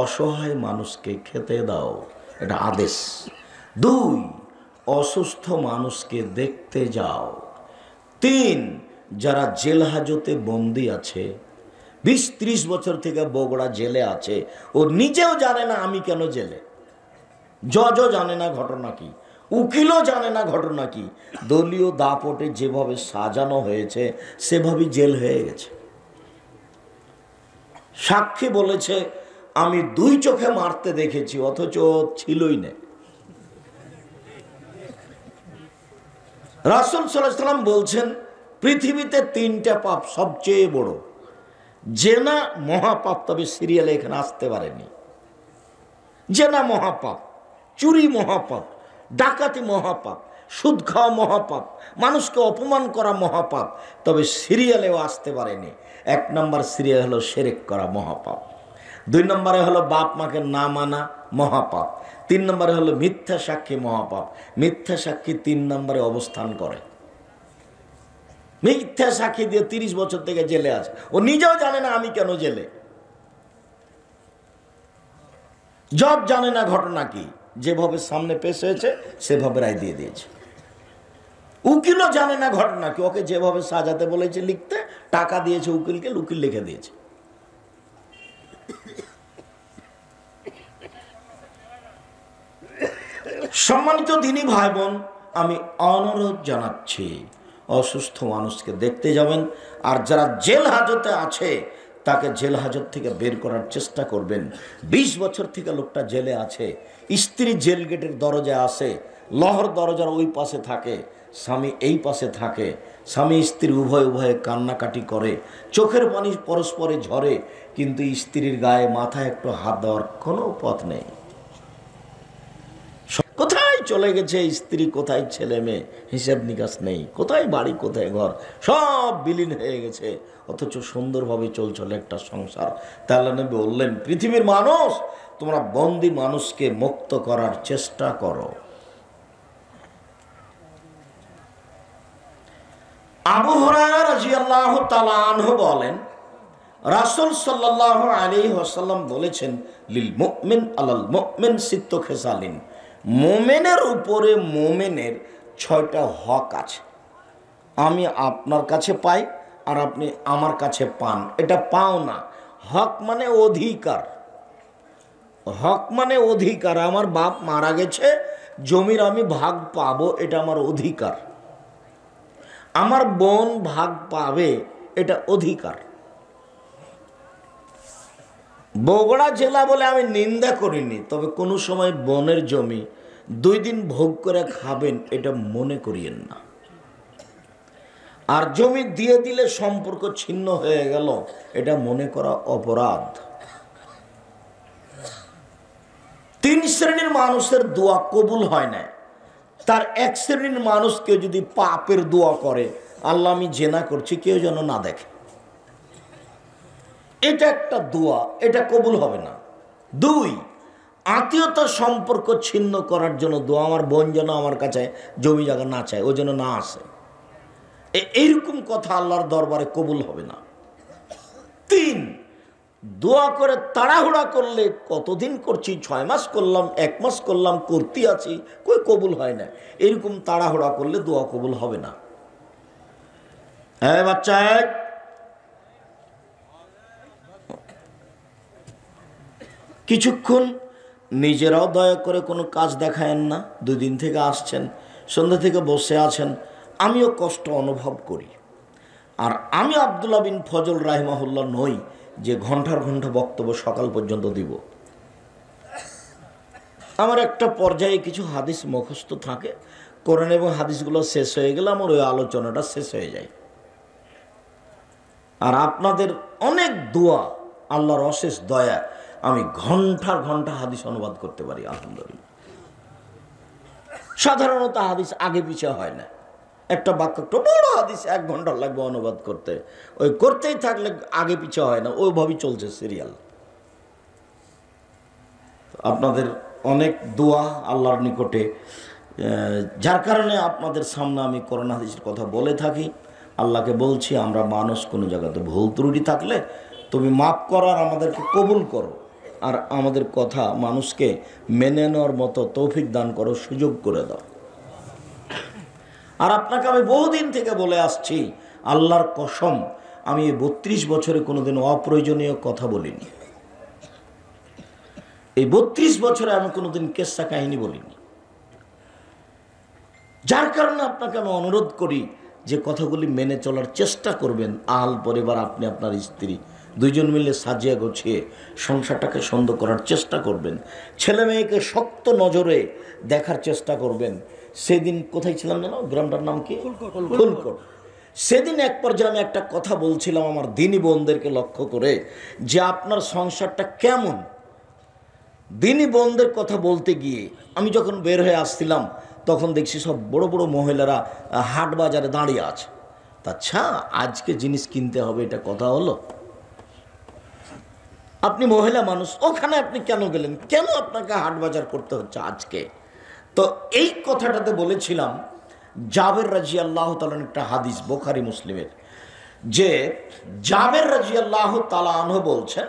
S1: অসহায় মানুষকে খেতে দাও, এটা আদেশ। দুই অসুস্থ মানুষকে দেখতে যাও। তিন, যারা জেল হাজতে বন্দি আছে বিশ ত্রিশ বছর থেকে বগুড়া জেলে আছে, ও নিজেও জানে না আমি কেন জেলে। জজও জানে না ঘটনা কি, উকিলও জানে না ঘটনা কি। দলীয় দাপটে যেভাবে সাজানো হয়েছে, সেভাবেই জেল হয়ে গেছে। সাক্ষী বলেছে, আমি দুই চোখে মারতে দেখেছি, অথচ ছিলই না। রাসুল সাল্লাম বলছেন, পৃথিবীতে তিনটা পাপ সবচেয়ে বড়। জেনা মহাপাপ, তবে সিরিয়ালে এখানে আসতে পারেনি। জেনা মহাপাপ, চুরি মহাপাপ, ডাকাতি মহাপাপ, সুদ খাওয়া মহাপাপ, মানুষকে অপমান করা মহাপাপ, তবে সিরিয়ালেও আসতে পারেনি। এক নম্বর সিরিয়াল হলো সেরেক করা মহাপাপ। দুই নম্বরে হলো বাপ মাকে না মানা মহাপাপ। তিন নম্বরে হলো মিথ্যা সাক্ষী মহাপাপ। মিথ্যা সাক্ষী তিন নম্বরে অবস্থান করে। মিথ্যা সাক্ষী দিয়ে তিরিশ বছর থেকে জেলে আছে। ও নিজেও জানে না আমি কেন জেলে। জজ জানে না ঘটনা কি। যেভাবে সামনে পেশ হয়েছে, সেভাবে রায় দিয়ে দিয়েছে। উকিলও জানে না ঘটনা কি। ওকে যেভাবে সাজাতে বলেছে লিখতে, টাকা দিয়েছে উকিলকে, উকিল লিখে দিয়েছে। সম্মানিত দিনী ভাই বোন আমি অনুরোধ জানাচ্ছি, অসুস্থ মানুষকে দেখতে যাবেন, আর যারা জেল হাজতে আছে, তাকে জেল হাজত থেকে বের করার চেষ্টা করবেন। ২০ বছর থেকে লোকটা জেলে আছে, স্ত্রী জেল গেটের দরজায় আসে, লহর দরজার ওই পাশে থাকে, স্বামী এই পাশে থাকে, স্বামী স্ত্রী উভয় উভয়ে কান্নাকাটি করে, চোখের পানি পরস্পরে ঝরে, কিন্তু স্ত্রীর গায়ে মাথায় একটু হাত দেওয়ার কোনো পথ নেই। কোথায় চলে গেছে, স্ত্রী কোথায়, ছেলে মেয়ে? হিসাব নিকাশ নেই। কোথায় বাড়ি, কোথায় ঘর? সব বিলীন হয়ে গেছে। অথচ সুন্দরভাবে চলছিল একটা সংসার। তাহলে নবী বললেন, পৃথিবীর মানুষ, তোমরা বন্দি মানুষকে মুক্ত করার চেষ্টা করো। আবু আনহু বলেন, রাসুল সাল্লাহ আলী হাসাল্লাম বলেছেন, লিল মুমিন আলাল মুমিন সিত্ত খেসালিন। মোমেনের উপরে মোমেনের ছয়টা হক আছে। আমি আপনার কাছে পাই আর আপনি আমার কাছে পান। এটা পাও না হক মানে অধিকার। হক মানে অধিকার। আমার বাপ মারা গেছে, জমির আমি ভাগ পাবো, এটা আমার অধিকার। আমার বোন ভাগ পাবে, এটা অধিকার। বগুড়া জেলা বলে আমি নিন্দা করিনি, তবে কোনো সময় বনের জমি দুই দিন ভোগ করে খাবেন এটা মনে করিয়েন না। আর জমি দিয়ে দিলে সম্পর্ক ছিন্ন হয়ে গেল, এটা মনে করা অপরাধ। তিন শ্রেণির মানুষের দোয়া কবুল হয় না। তার এক শ্রেণির মানুষকে যদি পাপের দোয়া করে, আল্লাহ আমি জেনা করছি, কেউ যেন না দেখে। এটা একটা দোয়া, এটা কবুল হবে না। দুই, আত্মীয়তার সম্পর্ক ছিন্ন করার জন্য দোয়া, আমার বোন যেন আমার কাছে জমি জায়গা না চায়, ও যেন না আসে। এইরকম কথা আল্লাহর দরবারে কবুল হবে না। তিন, দোয়া করে তাড়াহুড়া করলে, কতদিন করছি, ছয় মাস করলাম, এক মাস করলাম, করতে আছি, কই কবুল হয় না। এরকম তাড়াহুড়া করলে দোয়া কবুল হবে না। হ্যাঁ বাচ্চা এক। কিছুক্ষণ নিজেরাও দয়া করে কোনো কাজ দেখায়েন না। দুই দিন থেকে আসছেন, সন্ধ্যা থেকে বসে আছেন। আমিও কষ্ট অনুভব করি। আর আমি আবদুল্লাহ বিন ফজল রাহিমাহুল্লাহ নই, যে ঘণ্টার ঘণ্টা বক্তব্য সকাল পর্যন্ত দিব। আমার একটা পর্যায়ে কিছু হাদিস মুখস্থ থাকে, কোরআন এবং হাদিসগুলো শেষ হয়ে গেলে আমার ওই আলোচনাটা শেষ হয়ে যায়। আর আপনাদের অনেক দোয়া, আল্লাহর অশেষ দয়া আমি ঘণ্টার ঘণ্টা হাদিস অনুবাদ করতে পারি, আলহামদুলিল্লাহ। সাধারণত হাদিস আগে পিছিয়ে হয় না। একটা বাক্য একটা বড় হাদিস, এক ঘণ্টা লাগবে অনুবাদ করতে। ওই করতেই থাকলে আগে পিছিয়ে হয় না, ওইভাবেই চলছে সিরিয়াল। আপনাদের অনেক দোয়া আল্লাহর নিকটে। যার কারণে আপনাদের সামনে আমি করোনা হাদিসের কথা বলে থাকি। আল্লাহকে বলছি, আমরা মানুষ কোনো জায়গাতে ভুল ত্রুটি থাকলে তুমি মাফ করার আমাদেরকে কবুল করো। আর আমাদের কথা মানুষকে মেনে নেওয়ার মতো তৌফিক দান করো সুযোগ করে দাও। আর আপনাকে আমি বহুদিন থেকে বলে আসছি, আল্লাহর কসম, আমি এই বত্রিশ বছরে কোনোদিন অপ্রয়োজনীয় কথা বলিনি। এই বত্রিশ বছরে আমি কোনোদিন কেসা কাহিনী বলিনি। যার কারণে আপনাকে আমি অনুরোধ করি যে কথাগুলি মেনে চলার চেষ্টা করবেন। আহাল পরিবার, আপনি, আপনার স্ত্রী দুইজন মিলে সাজিয়ে গোছিয়ে সংসারটাকে সুন্দর করার চেষ্টা করবেন। ছেলে মেয়েকে শক্ত নজরে দেখার চেষ্টা করবেন। সেদিন কোথায় ছিলাম জানো গ্রামটার নাম কি? ফুলকোট। সেদিন এক পর্যায়ে আমি একটা কথা বলছিলাম আমার দিনী বোনদেরকে লক্ষ্য করে যে আপনার সংসারটা কেমন? দিনই বোনদের কথা বলতে গিয়ে আমি যখন বের হয়ে আসছিলাম তখন দেখছি সব বড় বড় মহিলারা হাট বাজারে দাঁড়িয়ে আছে। আচ্ছা আজকে জিনিস কিনতে হবে এটা কথা হলো? আপনি মহিলা মানুষ, ওখানে আপনি কেন গেলেন? কেন আপনাকে হাট বাজার করতে হচ্ছে আজকে? তো এই কথাটাতে বলেছিলাম জাবের রাজি আল্লাহ তালান একটা হাদিস, বোখারি মুসলিমের, যে জাবের রাজি আল্লাহ তালাহ বলছেন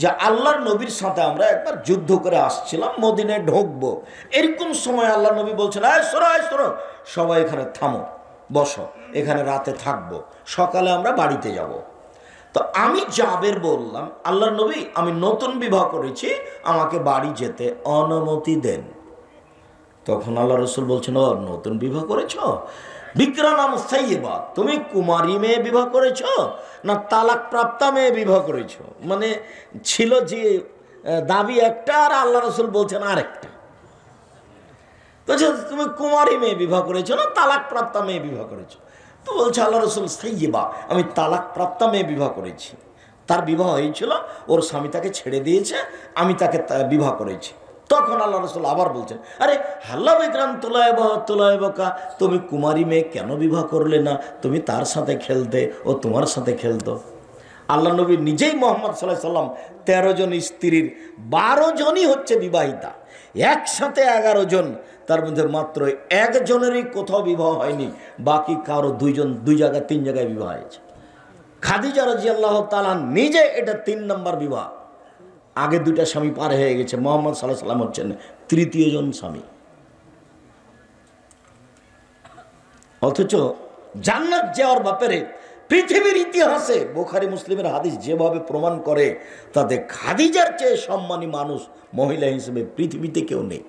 S1: যে আল্লাহর নবীর সাথে আমরা একবার যুদ্ধ করে আসছিলাম মদিনে ঢুকবো। এরকম সময় আল্লাহ নবী বলছেন, আয়, সরো আয়, সরো। সবাই এখানে থামো, বসো। এখানে রাতে থাকব। সকালে আমরা বাড়িতে যাব। তো আমি জাবের বললাম, আল্লাহর নবী, আমি নতুন বিবাহ করেছি, আমাকে বাড়ি যেতে অনুমতি দেন। তখন আল্লাহ রসুল বলছেন, ও, নতুন বিবাহ করেছ? বিক্রানাম সাইবা তুমি কুমারী মেয়ে বিবাহ করেছ না তালাক প্রাপ্তা মেয়ে বিবাহ করেছ? মানে ছিল যে দাবি একটা, আর আল্লাহ রসুল বলছেন আরেকটা। তো তুমি কুমারী মেয়ে বিবাহ করেছ না তালাক প্রাপ্তা মেয়ে বিবাহ করেছ? তো বলছে, আল্লাহ রসুল সাইবা আমি তালাক প্রাপ্তা মেয়ে বিবাহ করেছি। তার বিবাহ হয়েছিল, ওর স্বামী তাকে ছেড়ে দিয়েছে, আমি তাকে বিবাহ করেছি। তখন আল্লাহ রসুল আবার বলছেন, আরে, হাল্লা বিক্রাম তোলায় বা তোলায় বকা তুমি কুমারী মেয়ে কেন বিবাহ করলে না? তুমি তার সাথে খেলতে, ও তোমার সাথে খেলতো। আল্লাহ নবী নিজেই মোহাম্মদ সাল্লাহ সাল্লাম তেরো জন স্ত্রীর বারো জনই হচ্ছে বিবাহিতা। একসাথে এগারো জন, তার মধ্যে মাত্র একজনেরই কোথাও বিবাহ হয়নি, বাকি কারও দুইজন, দুই জায়গায়, তিন জায়গায় বিবাহ হয়েছে। খাদিজা রাজি আল্লাহ তালা নিজে এটা তিন নম্বর বিবাহ। আগে দুইটা স্বামী পার হয়ে গেছে, মোহাম্মদ সাল্লাহ সাল্লাম হচ্ছেন তৃতীয় জন স্বামী। অথচ জান্নাত যাওয়ার ব্যাপারে পৃথিবীর ইতিহাসে বোখারি মুসলিমের হাদিস যেভাবে প্রমাণ করে, তাতে খাদিজার চেয়ে সম্মানী মানুষ মহিলা হিসেবে পৃথিবীতে কেউ নেই।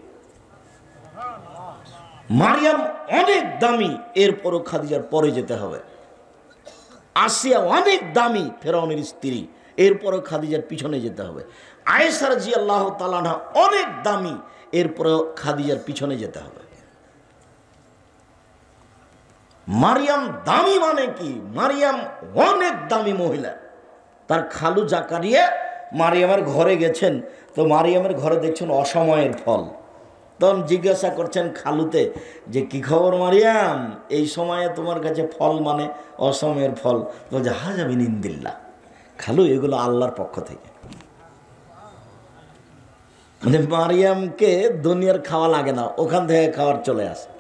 S1: মারিয়াম অনেক দামি, এরপরও খাদিজার পরে যেতে হবে। আসিয়া অনেক দামি ফেরাউনের স্ত্রী, এরপরও খাদিজার পিছনে যেতে হবে। আয়েসার জি আল্লাহ তালানা অনেক দামি, এরপরও খাদিজার পিছনে যেতে হবে। মারিয়াম দামি মানে কি? মারিয়াম অনেক দামি মহিলা। তার খালু জাকারিয়া মারিয়ামের ঘরে গেছেন। তো মারিয়ামের ঘরে দেখছেন অসময়ের ফল। তখন জিজ্ঞাসা করছেন খালুতে, যে কি খবর মারিয়াম? এই সময়ে তোমার কাছে ফল মানে অসময়ের ফল? বলছে হাজাবিন ইন্দিল্লা খালু, এগুলো আল্লাহর পক্ষ থেকে। মানে মারিয়ামকে দুনিয়ার খাওয়া লাগে না, ওখান থেকে খাওয়ার চলে আসে।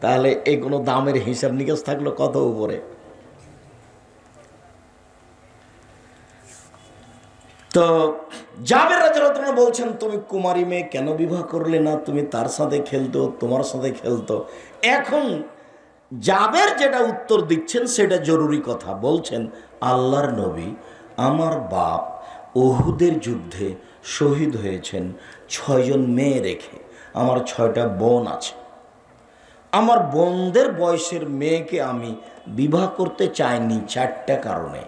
S1: তাহলে কোনো দামের হিসাব নিকাশ থাকল কত উপরে? তো জাবের রাজরত্ন বলছেন, তুমি কুমারী মেয়ে কেন বিবাহ করলে না? তুমি তার সাথে খেলতো, তোমার সাথে খেলতো। এখন জাবের যেটা উত্তর দিচ্ছেন, সেটা জরুরি কথা। বলছেন, আল্লাহর নবী আমার বাপ ওহুদের যুদ্ধে শহীদ হয়েছেন, ছয়জন মেয়ে রেখে। আমার ছয়টা বোন আছে। আমার বোনদের বয়সের মেয়েকে আমি বিবাহ করতে চাইনি চারটা কারণে।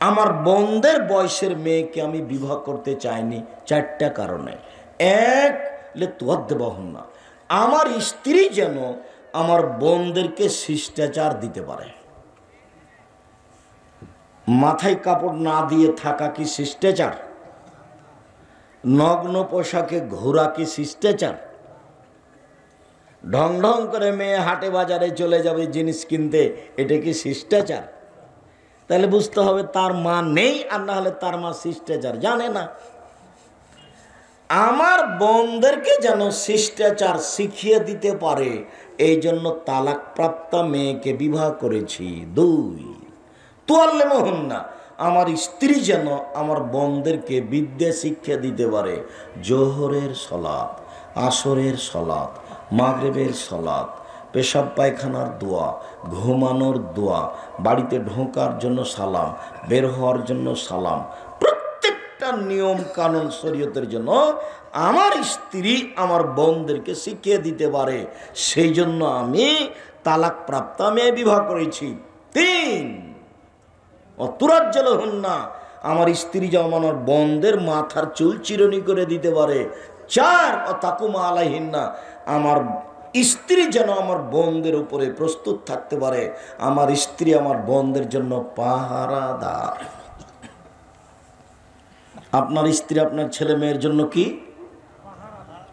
S1: আমার বোনদের বয়সের মেয়েকে আমি বিবাহ করতে চাইনি চারটা কারণে। এক, লে তোয়াদ্দেবহন না আমার স্ত্রী যেন আমার বোনদেরকে শিষ্টাচার দিতে পারে। মাথায় কাপড় না দিয়ে থাকা কি শিষ্টাচার? নগ্ন পোশাকে ঘোরা কি শিষ্টাচার? ঢং ঢং করে মেয়ে হাটে বাজারে চলে যাবে জিনিস কিনতে, এটা কি শিষ্টাচার? তাহলে বুঝতে হবে তার মা নেই আর না হলে তার মা শিষ্টাচার, জানে না। আমার বোনদেরকে যেন শিষ্টাচার শিখিয়ে দিতে পারে, এই জন্য তালাকপ্রাপ্তা মেয়েকে বিবাহ করেছি। দুই, তোয়াল্লে মোহন না আমার স্ত্রী যেন আমার বোনদেরকে বিদ্যা শিক্ষা দিতে পারে। জোহরের সলাপ আসরের সলাপ মাগরেবের সলাপ পেশাব পায়খানার দোয়া, ঘুমানোর দোয়া, বাড়িতে ঢোকার জন্য সালাম, বের হওয়ার জন্য সালাম, প্রত্যেকটা নিয়ম কানুন শরীয়তের জন্য আমার স্ত্রী আমার বোনদেরকে শিখিয়ে দিতে পারে। সেই জন্য আমি তালাক প্রাপ্ত মেয়ে বিবাহ করেছি। তিন অতুরাজ্জল হন না আমার স্ত্রী যেমন আমার বন্ধের মাথার চুল চিরনি করে দিতে পারে চার তাকুমা আলাইহিন না আমার স্ত্রী যেন আমার বোনদের উপরে প্রস্তুত থাকতে পারে। আমার স্ত্রী আমার বোনদের জন্য পাহারাদার। আপনার স্ত্রী, আপনার ছেলে মেয়ের জন্য কি?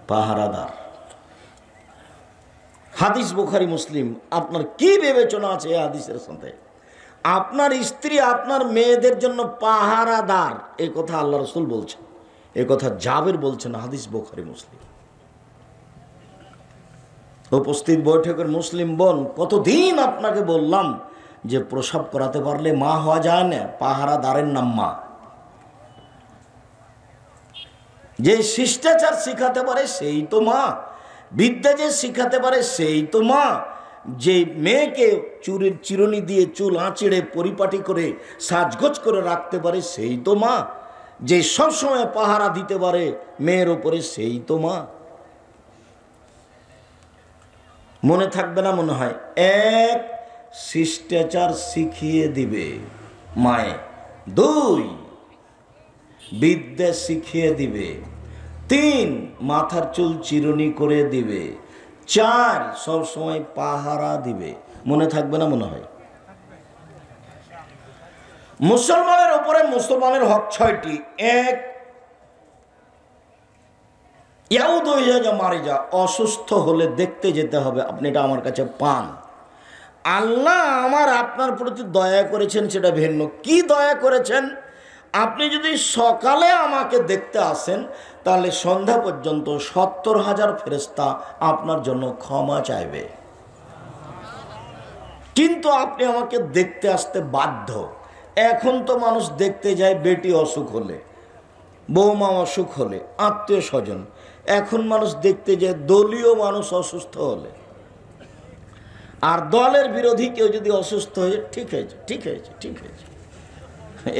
S1: পাহারাদার। হাদিস বুখারি, মুসলিম। আপনার কি বিবেচনা আছে হাদিসের সাথে? আপনার স্ত্রী আপনার মেয়েদের জন্য পাহারাদার। এই কথা আল্লাহ রসুল বলছেন। এ কথা জাবের বলছেন হাদিস বুখারি, মুসলিম। উপস্থিত বৈঠকের মুসলিম বোন, কতদিন আপনাকে বললাম যে প্রসাব করাতে পারলে মা হওয়া যায় না? পাহারা পাহারাদারের নাম মা। যে শিষ্টাচার শিখাতে পারে সেই তো মা। বিদ্যা যে শিখাতে পারে সেই তো মা। যে মেয়েকে চুরির চিরুনি দিয়ে চুল আঁচড়ে পরিপাটি করে সাজগোজ করে রাখতে পারে সেই তো মা। যে সবসময় পাহারা দিতে পারে, মেয়ের ওপরে সেই তো মা। মনে থাকবে না মনে হয়, এক শিষ্টাচার শিখিয়ে দিবে মায়ে। দুই বিদ্যা শিখিয়ে দিবে। তিন মাথার চুল চিরুনি করে দিবে। চার সব সময় পাহারা দিবে। মনে থাকবে না মনে হয়? মুসলমানের উপরে মুসলমানের হক ছয়টি। এক, ইয়াউদ মারে যা অসুস্থ হলে দেখতে যেতে হবে, আপনি এটা আমার কাছে পান। আল্লাহ আমার আপনার প্রতি দয়া করেছেন, সেটা ভিন্ন। কি দয়া করেছেন? আপনি যদি সকালে আমাকে দেখতে আসেন, তাহলে সন্ধ্যা পর্যন্ত সত্তর হাজার ফেরেস্তা আপনার জন্য ক্ষমা চাইবে। কিন্তু আপনি আমাকে দেখতে আসতে বাধ্য। এখন তো মানুষ দেখতে যায় বেটি অসুখ হলে, বৌমা অসুখ হলে, আত্মীয় স্বজন। এখন মানুষ দেখতে যায় দলীয় মানুষ অসুস্থ হলে। আর দলের বিরোধী কেউ যদি অসুস্থ হয়ে ঠিক হয়েছে ঠিক হয়েছে ঠিক হয়েছে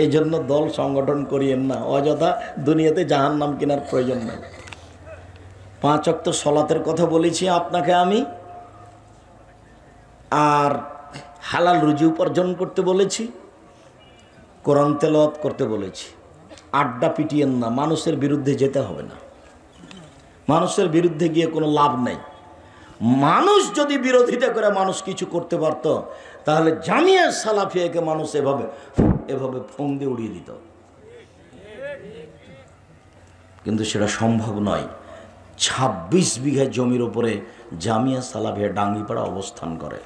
S1: এই জন্য দল সংগঠন করিয়েন না, অযথা দুনিয়াতে জাহান নাম কেনার প্রয়োজন নেই। পাঁচ অক্ত সলাতের কথা বলেছি আপনাকে আমি। আর হালাল রুজি উপার্জন করতে বলেছি। কোরআন তেলাওয়াত করতে বলেছি। আড্ডা পিটিয়েন না, মানুষের বিরুদ্ধে যেতে হবে না। মানুষের বিরুদ্ধে গিয়ে কোনো লাভ নেই। মানুষ যদি বিরোধিতা করে মানুষ কিছু করতে পারত, তাহলে জামিয়া সালাফিয়াকে মানুষ এভাবে এভাবে ফোন দিয়ে উড়িয়ে দিত। কিন্তু সেটা সম্ভব নয়। ২৬ বিঘা জমির ওপরে জামিয়া সালাফিয়া ডাঙ্গিপাড়া অবস্থান করে।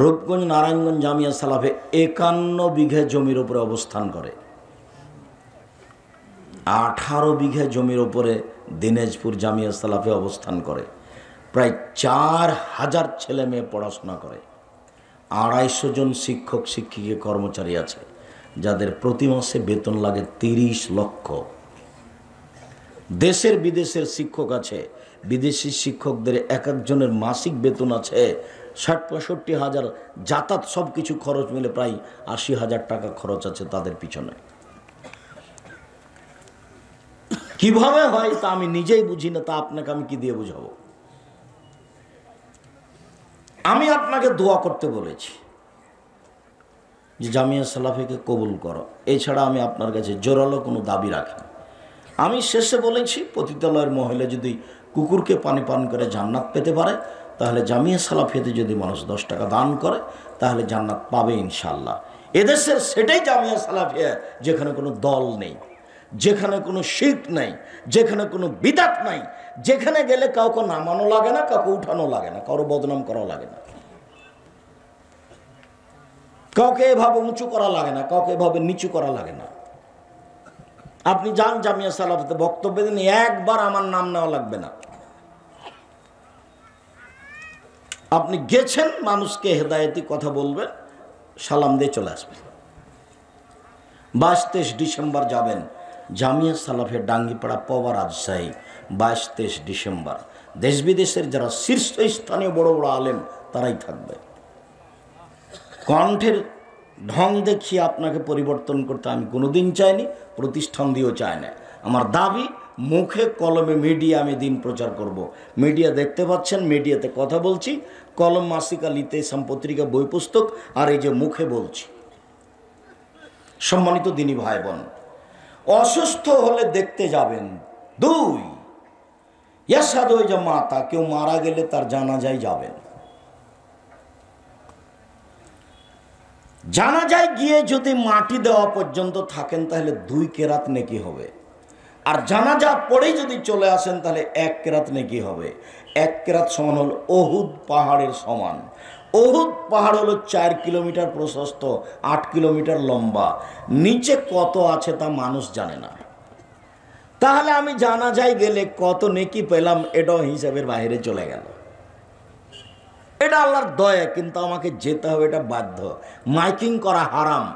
S1: রূপগঞ্জ নারায়ণগঞ্জ জামিয়া সালাফে একান্ন বিঘা জমির ওপরে অবস্থান করে। আঠারো বিঘা জমির ওপরে দিনাজপুর জামিয়া সালাফে অবস্থান করে। প্রায় চার হাজার ছেলে মেয়ে পড়াশোনা করে। আড়াইশো জন শিক্ষক, শিক্ষিকা, কর্মচারী আছে, যাদের প্রতি মাসে বেতন লাগে তিরিশ লক্ষ। দেশের বিদেশের শিক্ষক আছে, বিদেশি শিক্ষকদের এক একজনের মাসিক বেতন আছে ষাট পঁয়ষট্টি হাজার যাতায়াত সব কিছু খরচ মিলে প্রায় আশি হাজার টাকা খরচ আছে তাদের পিছনে। কীভাবে হয় তা আমি নিজেই বুঝি না, তা আপনাকে আমি কি দিয়ে বুঝাবো? আমি আপনাকে দোয়া করতে বলেছি যে জামিয়া সালাফিকে কবুল করো। এছাড়া আমি আপনার কাছে জোরালো কোনো দাবি রাখি আমি শেষে বলেছি, পতিতালয়ের মহিলা যদি কুকুরকে পানি পান করে জান্নাত পেতে পারে তাহলে জামিয়া সালাফিয়াতে যদি মানুষ দশ টাকা দান করে, তাহলে জান্নাত পাবে ইনশাল্লাহ এদেশের সেটাই জামিয়া সালাফিয়া, যেখানে কোনো দল নেই, যেখানে কোনো শিল্প নাই, যেখানে কোনো বিদাত নাই, যেখানে গেলে কাউকে নামানো লাগে না, কাউকে উঠানো লাগে না, কারও বদনাম করা লাগে না। কাউকে এভাবে উঁচু করা লাগে না, কাউকে এভাবে নিচু করা লাগে না। আপনি যান জামিয়া সালাফতে বক্তব্য দিন, একবার আমার নাম নেওয়া লাগবে না। আপনি গেছেন, মানুষকে হেদায়তি কথা বলবেন, সালাম দিয়ে চলে আসবেন। বাইশ তেইশ ডিসেম্বর যাবেন, জামিয়া সালাফের ডাঙ্গিপাড়া পবা রাজশাহী, বাইশ তেইশ ডিসেম্বর। দেশ বিদেশের যারা শীর্ষস্থানীয় বড় বড় আলেম, তারাই থাকবে। কণ্ঠের ঢং দেখিয়ে আপনাকে পরিবর্তন করতে আমি কোনোদিন চাইনি, প্রতিষ্ঠান দিয়েও চাই না আমার দাবি, মুখে কলমে মিডিয়া আমি দিন প্রচার করব। মিডিয়া দেখতে পাচ্ছেন, মিডিয়াতে কথা বলছি। কলম মাসিকা লিতে পত্রিকা বই পুস্তক আর এই যে মুখে বলছি। সম্মানিত দিনী ভাই বোন অসুস্থ হলে দেখতে যাবেন। দুই যে মাতা, কেউ মারা গেলে তার জানা যায় যাবেন। জানা যায় গিয়ে যদি মাটি দেওয়া পর্যন্ত থাকেন, তাহলে দুই কেরাত নেকি হবে। আর জানাজা পড়েই যদি চলে আসেন, তাহলে এক কেরাত নেকি হবে। এক কেরাত সমান হল অহুদ পাহাড়ের সমান। অহুদ পাহাড় হলো চার কিলোমিটার প্রশস্ত, আট কিলোমিটার লম্বা। নিচে কত আছে তা মানুষ জানে না। তাহলে আমি জানা যায় গেলে কত নেকি পেলাম, এটাও হিসাবের বাইরে চলে গেল। এটা আল্লাহর দয়া, কিন্তু আমাকে যেতে হবে, এটা বাধ্য। মাইকিং করা হারাম।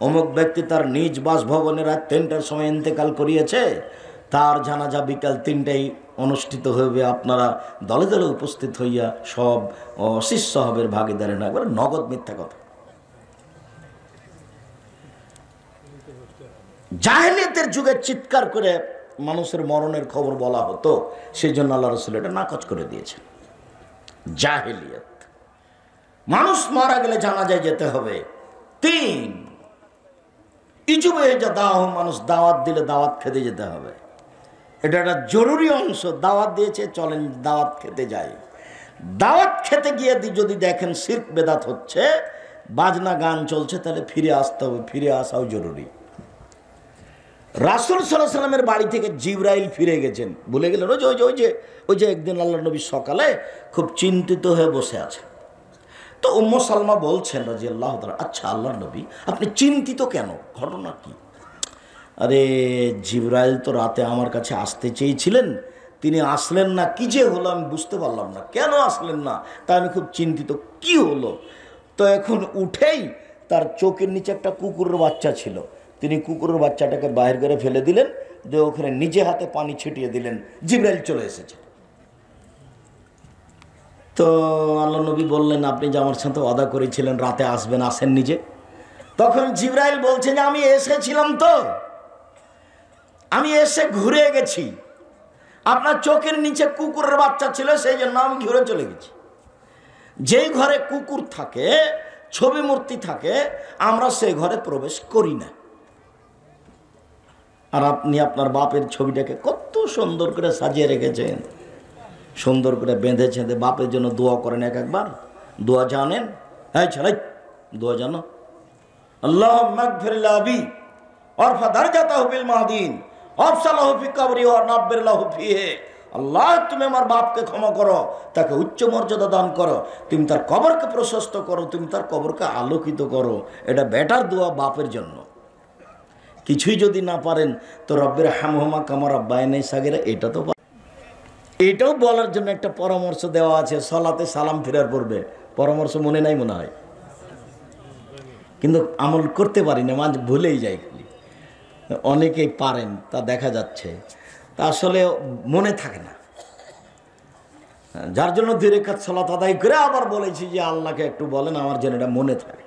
S1: অমুক ব্যক্তি তার নিজ বাসভবনে রাত তিনটার সময় ইন্তেকাল করিয়েছে, তার জানাজা বিকাল তিনটায় অনুষ্ঠিত হইবে, আপনারা দলে দলে উপস্থিত হইয়া সব শিষ্য হবের ভাগিদারে না, একবার নগদ মিথ্যা কথা। জাহেলিয়াতের যুগে চিৎকার করে মানুষের মরণের খবর বলা হতো সেই জন্য আল্লাহ রসুল এটা নাকচ করে দিয়েছেন। জাহেলিয়াত। মানুষ মারা গেলে জানা যায় যেতে হবে। তিন ইজুবে যা দাওয়া মানুষ দাওয়াত দিলে দাওয়াত খেতে যেতে হবে। এটা একটা জরুরি অংশ। দাওয়াত দিয়েছে, চলেন দাওয়াত খেতে যাই। দাওয়াত খেতে গিয়ে যদি দেখেন সির্ক বেদাত হচ্ছে, বাজনা গান চলছে, তাহলে ফিরে আসতে হবে, ফিরে আসাও জরুরি। রাসুল সাল্লাহ সাল্লামের বাড়ি থেকে জিব্রাইল ফিরে গেছেন। ভুলে গেলেন, ওই যে ওই যে ওই যে ওই যে একদিন আল্লাহ নবী সকালে খুব চিন্তিত হয়ে বসে আছে। তো উম্ম সালমা বলছেন রাজি আল্লাহ আচ্ছা আল্লাহ নবী, আপনি চিন্তিত কেন? ঘটনা কি? আরে জিব্রাইল তো রাতে আমার কাছে আসতে চেয়েছিলেন। তিনি আসলেন না, কি যে হলো আমি বুঝতে পারলাম না। কেন আসলেন না? তা আমি খুব চিন্তিত, কি হলো? তো এখন উঠেই তার চোখের নিচে একটা কুকুরের বাচ্চা ছিল। তিনি কুকুরের বাচ্চাটাকে বাইরে করে ফেলে দিলেন, দিয়ে ওখানে নিজে হাতে পানি ছিটিয়ে দিলেন। জিব্রাইল চলে এসেছে। তো আল্লাহ নবী বললেন, আপনি যে আমার সাথে অদা করেছিলেন, রাতে আসবেন আসেন নিজে তখন জিব্রাইল বলছে যে, আমি এসেছিলাম তো। আমি এসে ঘুরে গেছি। আপনার চোখের নিচে কুকুরের বাচ্চা ছিল, সেই জন্য আমি ঘুরে চলে গেছি। যেই ঘরে কুকুর থাকে, ছবি মূর্তি থাকে, আমরা সেই ঘরে প্রবেশ করি না। আর আপনি আপনার বাপের ছবিটাকে কত সুন্দর করে সাজিয়ে রেখেছেন। সুন্দর করে বেঁধে ছেঁধে বাপের জন্য দোয়া করেন এক একবার। দোয়া জানেন? হ্যাঁ ছাড়াই দোয়া জানো? আল্লাহ মাগফিরিল্লাহ আবি, অরফা দারজাতা হুবিল মাহদিন। আল্লাহ, তুমি আমার বাপকে ক্ষমা করো, তাকে উচ্চ মর্যাদা দান করো, তুমি তার কবরকে প্রশস্ত করো, তুমি তার কবরকে আলোকিত করো। এটা বেটার দোয়া বাপের জন্য। কিছুই যদি না পারেন, তো রব্বের হামহমা কামার আব্বায় নেই সাগেরা, এটা তো এটাও বলার জন্য একটা পরামর্শ দেওয়া আছে, সলাতে সালাম ফেরার পড়বে পরামর্শ মনে নাই মনে হয়। কিন্তু আমল করতে পারি না, মাঝে ভুলেই খালি অনেকেই পারেন, তা দেখা যাচ্ছে। তা আসলে মনে থাকে না। যার জন্য দুই রেখাত সলাত আদায় করে আবার বলেছি যে, আল্লাহকে একটু বলেন, আমার যেন এটা মনে থাকে।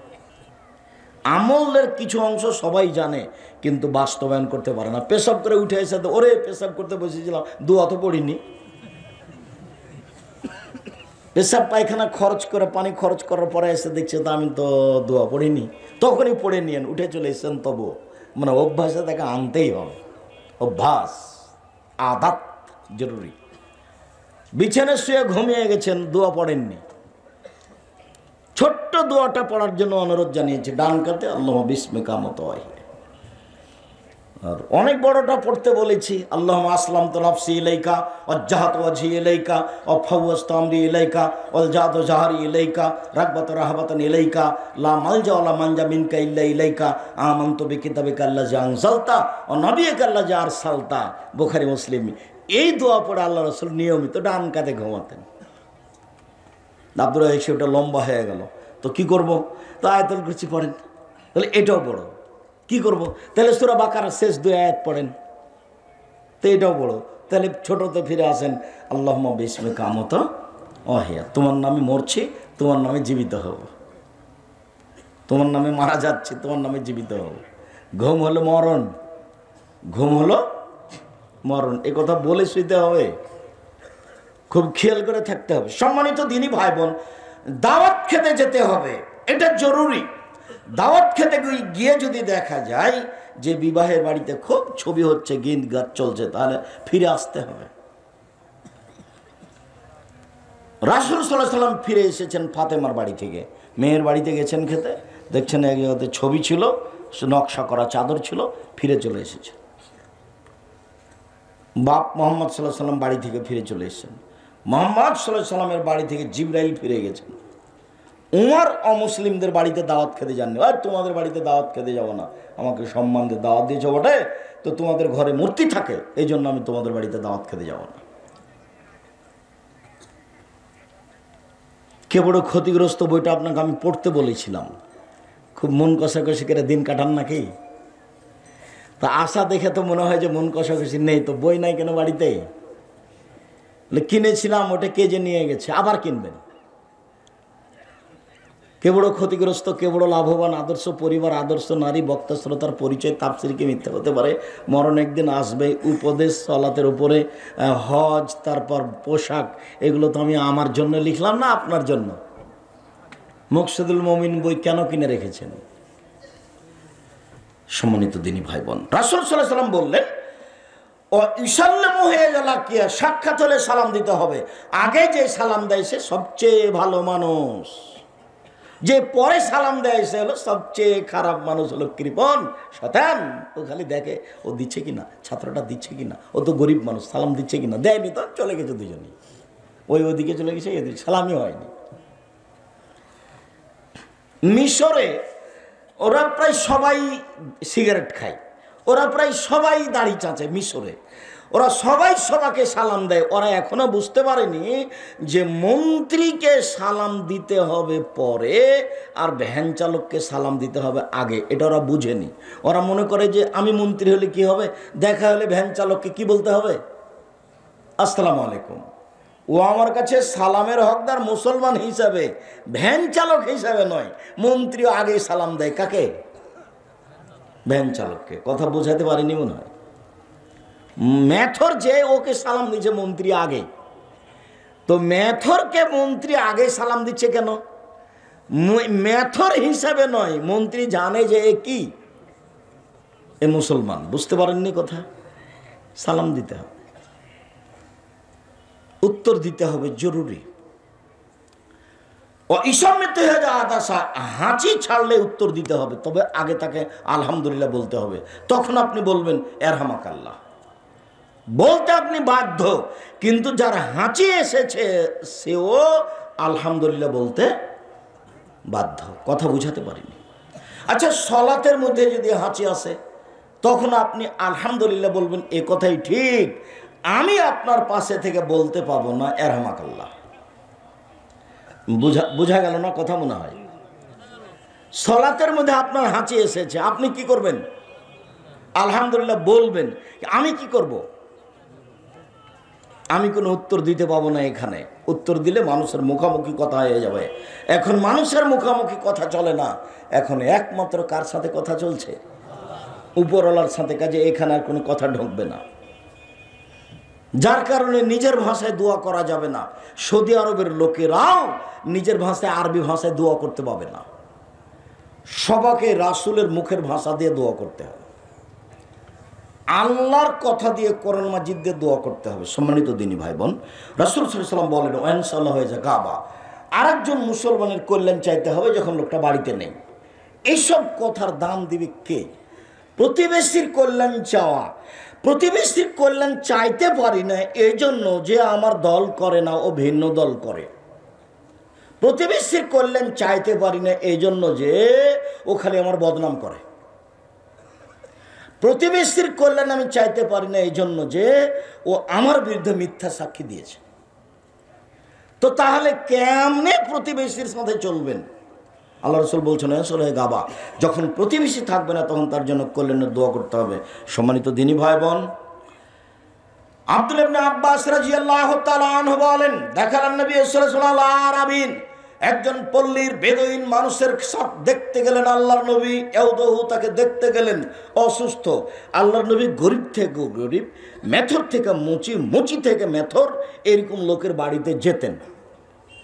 S1: আমলের কিছু অংশ সবাই জানে, কিন্তু বাস্তবায়ন করতে পারে না। পেশাব করে উঠে এসে ওরে, পেশাব করতে বসেছিলাম দু অত পড়িনি। পেশাব, পায়খানা খরচ করে, পানি খরচ করার পরে এসে দেখছে, তো আমি তো দোয়া পড়িনি। তখনই পড়ে নিয়েন, উঠে চলে এসেছেন তবু মানে অভ্যাসে তাকে আনতেই হবে। অভ্যাস, আদাত জরুরি। বিছানে শুয়ে ঘুমিয়ে গেছেন, দোয়া পড়েননি। ছোট্ট দোয়াটা পড়ার জন্য অনুরোধ জানিয়েছে, ডান কাতে আল্লাহ বিস্মে কামত আর অনেক বড়টা পড়তে বলেছি। আল্লাহ আসলাম তো নফসি ইলাইকা, অজ্জাহাত ওয়াজি ইলাইকা অফাউস্তামরি ইলাইকা অলজাত জাহারি ইলাইকা, রাগবাত রাহবাতান ইলাইকা, লা মালজা ওলা মানজা মিনকা ইল্লা ইলাইকা, আমন্ত বিকিতাবিকা আল্লাহ জা আনসালতা ও নবিয়কা আল্লাহ জা আরসালতা। বুখারী, মুসলিম, এই দোয়া পড়ে আল্লাহ রসুল নিয়মিত ডান কাতে ঘুমাতেন। আব্দুল এসে ওটা লম্বা হয়ে গেল। তো কি করব? তো আয়তল কুরসি পড়েন। তাহলে এটাও বড় কি করব? তাহলে সুরা বাকার শেষ দুই আয়াত পড়েন। তো এটাও বড় তাহলে ছোটতে ফিরে আসেন। আল্লাহ বিসমে কামত অহিয়া তোমার নামে মরছি, তোমার নামে জীবিত হব। তোমার নামে মারা যাচ্ছে, তোমার নামে জীবিত হব। ঘুম হলো মরণ। ঘুম হলো মরণ। এ কথা বলে শুইতে হবে। খুব খেয়াল করে থাকতে হবে। সম্মানিত দিনই ভাই বোন, দাওয়াত খেতে যেতে হবে। এটা জরুরি। দাওয়াত খেতে গিয়ে- যদি দেখা যায় যে বিবাহের বাড়িতে খুব ছবি হচ্ছে গিন্দ গাছ চলছে, তাহলে ফিরে আসতে হবে। রাসুল সাল্লাহ সাল্লাম ফিরে এসেছেন ফাতেমার বাড়ি থেকে। মেয়ের বাড়িতে গেছেন খেতে, দেখছেন এক জায়গাতে ছবি ছিল, নকশা করা চাদর ছিল, ফিরে চলে এসেছে বাপ মোহাম্মদ সাল্লাহ সাল্লাম বাড়ি থেকে ফিরে চলে এসেছেন। মোহাম্মদ সাল্লাহ সাল্লামের বাড়ি থেকে জিব্রাইল ফিরে গেছেন। উমার অমুসলিমদের বাড়িতে দাওয়াত খেতে যাননি। আর তোমাদের বাড়িতে দাওয়াত খেতে যাব না। আমাকে সম্মান দিয়ে দাওয়াত দিয়েছ বটে। তো তোমাদের ঘরে মূর্তি থাকে, এই জন্য আমি তোমাদের বাড়িতে দাওয়াত খেতে যাব না। কে বড় ক্ষতিগ্রস্ত বইটা আপনাকে আমি পড়তে বলেছিলাম। খুব মন কষাকষি করে দিন কাটান নাকি? তা আশা দেখে তো মনে হয় যে মন কষাকষি নেই, তো বই নাই কেন বাড়িতে? কিনেছিলাম, ওটা কে যে নিয়ে গেছে? আবার কিনবেন। কে বড় ক্ষতিগ্রস্ত, কে বড় লাভবান, আদর্শ পরিবার, আদর্শ নারী, বক্তা, শ্রোতার পরিচয় তাপসিরকে মিথ্যা হতে পারে। মরণ একদিন আসবে, উপদেশ, সলাতের উপরে হজ, তারপর পোশাক, এগুলো তো আমি আমার জন্য লিখলাম না আপনার জন্য? মুকসুদুল মমিন বই কেন কিনে রেখেছেন? সম্মানিত দিনী ভাই বোন রাসুল সাল্লাহ সাল্লাম বললেন, ও ইসাল্লাম হয়ে গেল কি সাক্ষাৎ হলে সালাম দিতে হবে। আগে যে সালাম দেয় সে সবচেয়ে ভালো মানুষ। যে পরে সালাম দেয় সে হলো সবচেয়ে খারাপ মানুষ হলো কৃপন শতান। ও খালি দেখে, ও দিচ্ছে কিনা? ছাত্রটা দিচ্ছে কিনা? ও তো গরিব মানুষ, সালাম দিচ্ছে কিনা? দেয়নি তো, চলে গেছে দুজনেই। ওই ওদিকে চলে গেছে, এদিকে সালামই হয়নি। মিশরে ওরা প্রায় সবাই সিগারেট খায়। ওরা প্রায় সবাই দাড়ি চাঁচে মিশরে। ওরা সবাই সবাকে সালাম দেয়। ওরা এখনও বুঝতে পারেনি যে মন্ত্রীকে সালাম দিতে হবে পরে আর ভ্যান চালককে সালাম দিতে হবে আগে। এটা ওরা বুঝেনি। ওরা মনে করে যে আমি মন্ত্রী হলে কি হবে? দেখা হলে ভ্যান চালককে কি বলতে হবে? আসসালামু আলাইকুম। ও আমার কাছে সালামের হকদার মুসলমান হিসাবে, ভ্যান চালক হিসাবে নয় মন্ত্রী আগে সালাম দেয়। কাকে? ভ্যান চালককে। কথা বোঝাতে পারেনি মনে হয়। ম্যাথর যে ওকে সালাম দিচ্ছে মন্ত্রী আগে। তো ম্যাথরকে মন্ত্রী আগে সালাম দিচ্ছে কেন? ম্যাথর হিসাবে নয়, মন্ত্রী জানে যে এ কি? এ মুসলমান, বুঝতে পারেননি কথা? সালাম দিতে হবে। উত্তর দিতে হবে জরুরি। ও হয়ে দশা হাঁচি ছাড়লে উত্তর দিতে হবে, তবে আগে তাকে আলহামদুলিল্লাহ বলতে হবে। তখন আপনি বলবেন, এরহামাক আল্লাহ। বলতে আপনি বাধ্য, কিন্তু যার হাঁচি এসেছে, সেও আলহামদুলিল্লাহ বলতে বাধ্য। কথা বুঝাতে পারিনি। আচ্ছা সলাতের মধ্যে যদি হাঁচি আসে, তখন আপনি আলহামদুলিল্লাহ বলবেন, এ কথাই ঠিক। আমি আপনার পাশে থেকে বলতে পাবো না, এরহামাকাল্লাহ। বুঝা বুঝা গেল না কথা মনে হয়? সলাতের মধ্যে আপনার হাঁচি এসেছে, আপনি কি করবেন? আলহামদুলিল্লাহ বলবেন, আমি কি করব। আমি কোনো উত্তর দিতে পাবো না এখানে। উত্তর দিলে মানুষের মুখামুখি কথা হয়ে যাবে। এখন মানুষের মুখামুখি কথা চলে না। এখন একমাত্র কার সাথে কথা চলছে? উপরওয়ালার সাথে। কাজে এখানে আর কোনো কথা ঢুকবে না। যার কারণে নিজের ভাষায় দোয়া করা যাবে না। সৌদি আরবের লোকেরাও নিজের ভাষায় আরবি ভাষায় দোয়া করতে পাবে না। সবাকে রাসুলের মুখের ভাষা দিয়ে দোয়া করতে হবে। আল্লাহর কথা দিয়ে করণ মাজিদ দিয়ে দোয়া করতে হবে। সম্মানিত দিনী ভাই বোন রাসুল সাল্লাম বলেন ওয়ানসাল্লাহ হয়ে যায় গাবা আরেকজন মুসলমানের কল্যাণ চাইতে হবে যখন লোকটা বাড়িতে নেই। এইসব কথার দাম দিবে কে? প্রতিবেশীর কল্যাণ চাওয়া। প্রতিবেশীর কল্যাণ চাইতে পারি না এই জন্য যে আমার দল করে না, ও ভিন্ন দল করে। প্রতিবেশীর কল্যাণ চাইতে পারি না এই জন্য যে ও খালি আমার বদনাম করে। প্রতিবেশীর কল্যাণ আমি চাইতে পারি না এই জন্য যে ও আমার বিরুদ্ধে মিথ্যা সাক্ষী দিয়েছে। তো তাহলে কেমনে প্রতিবেশীর সাথে চলবেন? আল্লাহ রসুল বলছেন আসলে গাবা, যখন প্রতিবেশী থাকবে না, তখন তার জন্য কল্যাণের দোয়া করতে হবে। সম্মানিত দিনী ভাই বোন আব্দুল আব্বাস তাআলা আনহু বলেন, দেখালেন নবী সাল্লাল্লাহু আলাইহি একজন পল্লীর বেদুইন মানুষের সব দেখতে গেলেন আল্লাহর নবী এউদহু তাকে দেখতে গেলেন অসুস্থ। আল্লাহর নবী গরিব থেকে গরিব, মেথর থেকে মুচি মুচি থেকে মেথর, এরকম লোকের বাড়িতে যেতেন।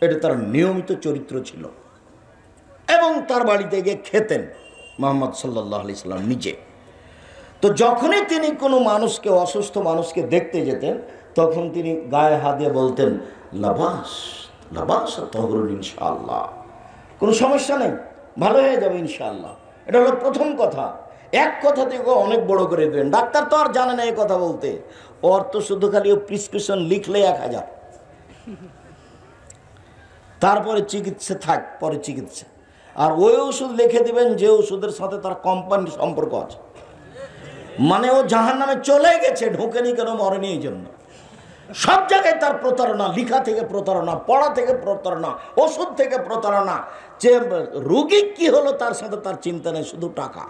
S1: এটা তার নিয়মিত চরিত্র ছিল। এবং তার বাড়িতে গিয়ে খেতেন মোহাম্মদ সাল্লাহ আলি সাল্লাম নিজে। তো যখনই তিনি কোনো মানুষকে, অসুস্থ মানুষকে দেখতে যেতেন, তখন তিনি গায়ে হাত বলতেন, লাবাস। ইনশাআল্লাহ। কোনো সমস্যা নেই? ভালো হয়ে যাবে ইনশাল্লাহ এটা হলো প্রথম কথা। এক কথা থেকে অনেক বড় করে দেবেন ডাক্তার তো আর জানে না এই কথা বলতে। ওর তো শুধু খালি ও প্রিসক্রিপশন লিখলে এক হাজার। তারপরে চিকিৎসা থাক, পরে চিকিৎসা। আর ওই ওষুধ লিখে দিবেন, যে ওষুধের সাথে তার কোম্পানির সম্পর্ক আছে। মানে ও জাহান নামে চলে গেছে, ঢোকেনি কেন মরেনি এই জন্য? সব জায়গায় তার প্রতারণা, লিখা থেকে প্রতারণা, পড়া থেকে প্রতারণা, ওষুধ থেকে প্রতারণা। যে রুগী কি হলো তার সাথে তার চিন্তা নেই, শুধু টাকা।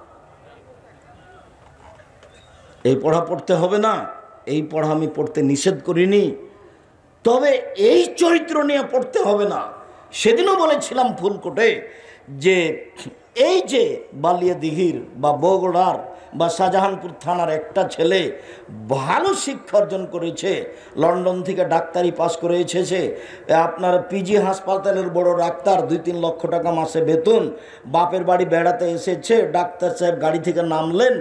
S1: এই পড়া পড়তে হবে না, এই পড়া আমি পড়তে নিষেধ করিনি। তবে এই চরিত্র নিয়ে পড়তে হবে না। সেদিনও বলেছিলাম ফুলকোটে যে এই যে বালিয়া দিঘির বা বগুড়ার বা শাহজাহানপুর থানার একটা ছেলে ভালো শিক্ষা অর্জন করেছে, লন্ডন থেকে ডাক্তারি পাস করে এসেছে, আপনার পিজি হাসপাতালের বড় ডাক্তার, দুই তিন লক্ষ টাকা মাসে বেতন, বাপের বাড়ি বেড়াতে এসেছে, ডাক্তার সাহেব গাড়ি থেকে নামলেন,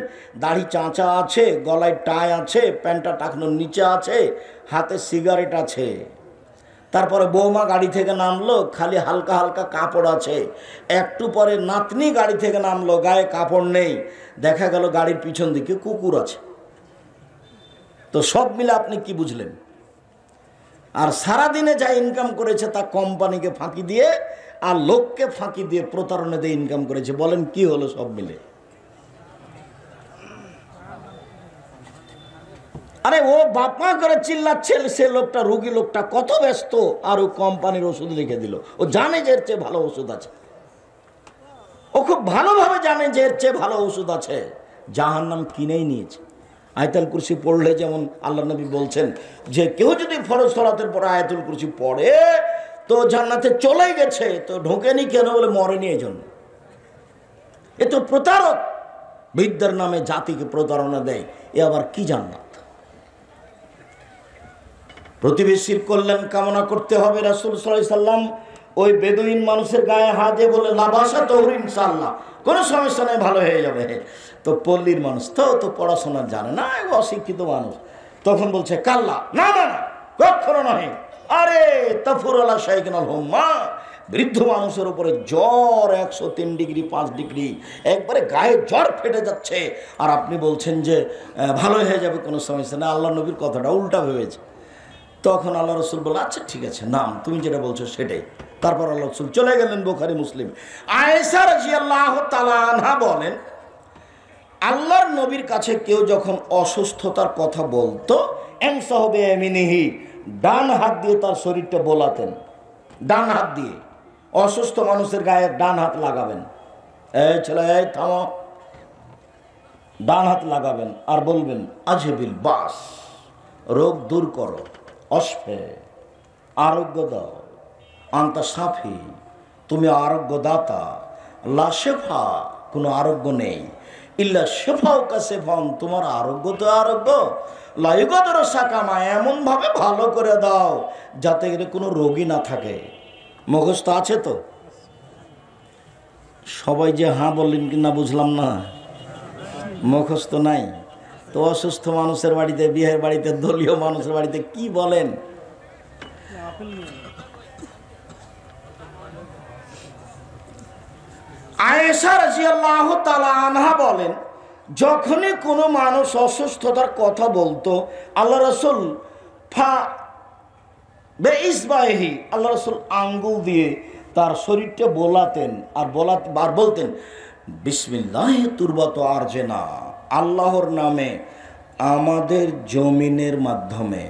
S1: দাড়ি চাঁচা আছে, গলায় টাই আছে, প্যান্টটা টাকনোর নিচে আছে, হাতে সিগারেট আছে। তারপরে বৌমা গাড়ি থেকে নামলো, খালি হালকা হালকা কাপড় আছে। একটু পরে নাতনি গাড়ি থেকে নামলো, গায়ে কাপড় নেই। দেখা গেল গাড়ির পিছন দিকে কুকুর আছে। তো সব মিলে আপনি কি বুঝলেন? আর সারাদিনে যা ইনকাম করেছে তা কোম্পানিকে ফাঁকি দিয়ে আর লোককে ফাঁকি দিয়ে প্রতারণা দিয়ে ইনকাম করেছে। বলেন কি হলো সব মিলে? আরে ও বাপমা করে চিল্লাচ্ছে সে লোকটা, রুগী লোকটা কত ব্যস্ত। আর ও কোম্পানির ওষুধ লিখে দিল। ও জানে যে এর চেয়ে ভালো ওষুধ আছে। ও খুব ভালোভাবে জানে যে এর চেয়ে ভালো ওষুধ আছে। জাহার নাম কিনেই নিয়েছে। আয়তাল কুরসি পড়লে যেমন আল্লাহ নবী বলছেন যে, কেউ যদি ফরজ সলাতের পরে আয়াতুল কুরসি পড়ে, তো জান্নাতে চলে গেছে, তো ঢোকেনি কেন বলে মরেনি এই জন্য এ তো প্রতারক। বিদ্যার নামে জাতিকে প্রতারণা দেয়। এ আবার কি জান্নাত? প্রতিবেশীর কল্যাণ কামনা করতে হবে রাসুল সাল্লাম। ওই বেদুইন মানুষের গায়ে হাতে বলে লাভাসা তৌর ইনশাল্লাহ কোনো সমস্যা নেই, ভালো হয়ে যাবে। তো পল্লীর মানুষ তো তো পড়াশোনা জানে না অশিক্ষিত মানুষ। তখন বলছে, কাল্লা, না না না, কখনো নয় আরে, তফুর আল্লাহ শাহিকাল হোম্মা, বৃদ্ধ মানুষের উপরে জ্বর একশো তিন ডিগ্রি, পাঁচ ডিগ্রি, একবারে গায়ে জ্বর ফেটে যাচ্ছে। আর আপনি বলছেন যে ভালো হয়ে যাবে, কোনো সমস্যা না আল্লাহ নবীর কথাটা উল্টা ভেবেছে তখন আল্লাহ রসুল বলল আচ্ছা ঠিক আছে, নাম, তুমি যেটা বলছো সেটাই। তারপর আল্লাহ রসুল চলে গেলেন বোখারি মুসলিম। আয়েসা রাজি আল্লাহ তালানহা বলেন, আল্লাহর নবীর কাছে কেউ যখন অসুস্থতার কথা বলতো এমসাহবে এমিনিহি, ডান হাত দিয়ে তার শরীরটা বোলাতেন। ডান হাত দিয়ে। অসুস্থ মানুষের গায়ে ডান হাত লাগাবেন। এই ছেলে, এই থামো। ডান হাত লাগাবেন আর বলবেন, আজেবিল বাস, রোগ দূর করো। অশ্বে আরোগ্য দাও আন্তা সাফি তুমি আরোগ্য দাতা লাশেফা কোনো আরোগ্য নেই। ইল্লা শেফাও কা শেফান তোমার আরোগ্য তো আরোগ্য। লাইগদর সাকামা, এমনভাবে ভালো করে দাও, যাতে করে কোনো রোগী না থাকে। মগজ তো আছে তো? সবাই যে হাঁ বললেন কি না বুঝলাম না। মুখস্থ নাই। তো অসুস্থ মানুষের বাড়িতে, বিয়ের বাড়িতে, দলীয় মানুষের বাড়িতে কি বলেন? তালা আনহা বলেন, যখনই কোনো মানুষ অসুস্থতার কথা বলতো, আল্লাহ রসুল ফা আল্লাহ রসুল আঙ্গুল দিয়ে তার শরীরটা বোলাতেন আর বলা বার বলতেন, বিসমিল্লাহ তুরবত আর যে না আল্লাহর নামে, আমাদের জমিনের মাধ্যমে।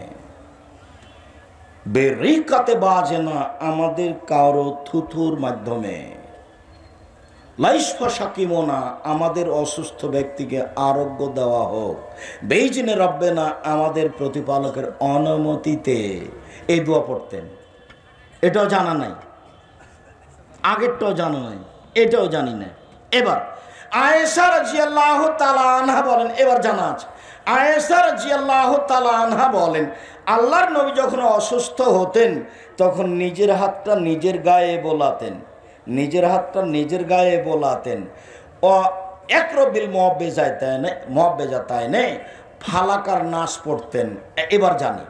S1: বেরিকাতে বাজে না আমাদের কারও থুথুর মাধ্যমে। লাইসফা সাকিমোনা, আমাদের অসুস্থ ব্যক্তিকে আরোগ্য দেওয়া হোক। বেইজিনে রব্বে না আমাদের প্রতিপালকের অনুমতিতে এই দোয়া পড়তেন। এটাও জানা নাই। আগেরটাও জানা নাই, এটাও জানি না এবার আয়েশা রাজিয়াল্লাহ তালা আনহা বলেন, এবার জানা আছে। আয়েশা রাজিয়াল্লাহ তালা আনহা বলেন, আল্লাহর নবী যখন অসুস্থ হতেন, তখন নিজের হাতটা নিজের গায়ে বোলাতেন। নিজের হাতটা নিজের গায়ে বোলাতেন। ও একরবিল মহব্বেজায় তাই নে, মহব্বেজা তাই নে, ফালাকার নাচ পড়তেন। এবার জানি।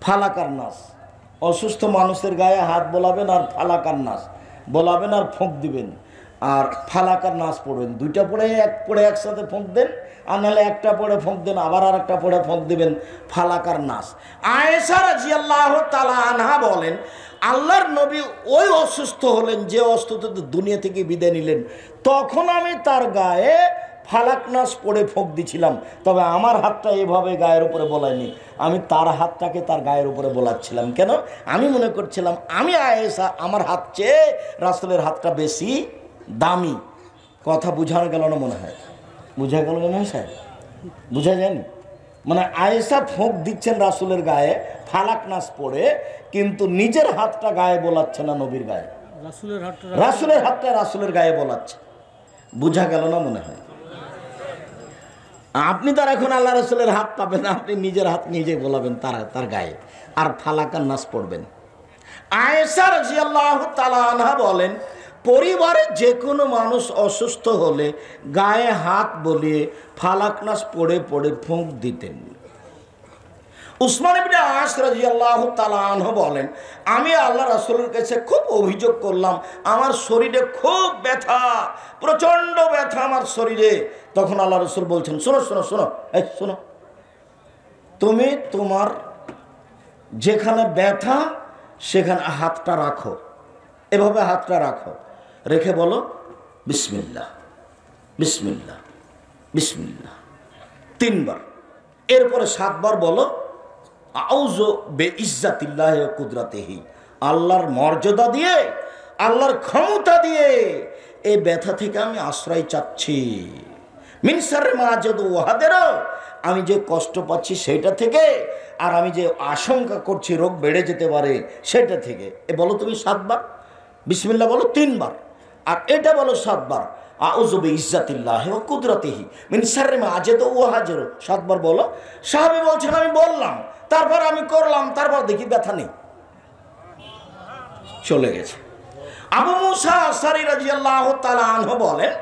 S1: ফালাকার নাচ অসুস্থ মানুষের গায়ে হাত বোলাবেন আর ফালাকার নাচ বোলাবেন আর ফোঁক দিবেন। আর ফালাকার নাচ পড়বেন। দুইটা পড়ে এক পড়ে একসাথে ফোঁক দেন, আর নাহলে একটা পড়ে ফোঁক দেন, আবার আর একটা পড়ে ফোঁক দেবেন ফালাকার নাচ। আয়েশা রাজিয়াল্লাহ তালা আনহা বলেন, আল্লাহর নবী ওই অসুস্থ হলেন, যে অসুস্থ দুনিয়া থেকে বিদায় নিলেন। তখন আমি তার গায়ে ফালাক নাচ পড়ে ফোঁক দিছিলাম, তবে আমার হাতটা এভাবে গায়ের উপরে বলায়নি। আমি তার হাতটাকে তার গায়ের উপরে বলাচ্ছিলাম। কেন? আমি মনে করছিলাম, আমি আয়েসা আমার হাত চেয়ে রাসুলের হাতটা বেশি দামি কথা বুঝানো গেল না মনে হয়। বুঝা গেল মনে হয় স্যার? বুঝা যায়নি? মানে আয়েসা ফোঁক দিচ্ছেন রাসুলের গায়ে ফালাক নাচ পড়ে কিন্তু নিজের হাতটা গায়ে বলাচ্ছে না নবীর গায়ে।
S2: রাসুলের হাতটা
S1: রাসুলের গায়ে বলাচ্ছে। বুঝা গেল না মনে হয়। আপনি তার এখন আল্লাহ রসুলের হাত পাবেন আপনি নিজের হাত নিজে বলাবেন তার তার গায়ে। আর ফালাকার নাচ পড়বেন। আয়েসার জিয়াল্লাহ তালানহা বলেন পরিবারে যে কোনো মানুষ অসুস্থ হলে গায়ে হাত বলিয়ে ফালাকনাস পড়ে পড়ে ফুঁক দিতেন। উসমান ইবনে আস রাদিয়াল্লাহু তাআলা আনহু বলেন, আমি আল্লাহ রাসূলের কাছে খুব অভিযোগ করলাম, আমার শরীরে খুব ব্যথা প্রচণ্ড ব্যথা আমার শরীরে। তখন আল্লাহ রসুল বলছেন, শোনো শোনো শোনো, এই শোনো, তুমি তোমার যেখানে ব্যথা, সেখানে হাতটা রাখো, এভাবে হাতটা রাখো। রেখে বলো, বিসমিল্লাহ বিসমিল্লাহ বিসমিল্লাহ। তিনবার। এরপরে সাতবার বলো আউজ বে ইজ্জাতিল্লাহ কুদরাতেহি। আল্লাহর মর্যাদা দিয়ে, আল্লাহর ক্ষমতা দিয়ে এই ব্যথা থেকে আমি আশ্রয় চাচ্ছি। মিনসারের মাহাজদ ওহাদেরও আমি যে কষ্ট পাচ্ছি সেটা থেকে আর আমি যে আশঙ্কা করছি রোগ বেড়ে যেতে পারে সেটা থেকে। এ বলো তুমি সাতবার। বিসমিল্লা বলো তিনবার। আর এটা বলো সাতবার আউজবে ইজ্জাতিল্লাহ ও কুদরতিহি, মিন সারে আজেদ ও হাজের। সাতবার বলো, সাহাবি বলছেন, আমি বললাম, তারপর আমি করলাম, তারপর দেখি ব্যথা নেই। চলে গেছে। আবু মুসা আসারি রাজিয়াল্লাহ তালা আনহু বলেন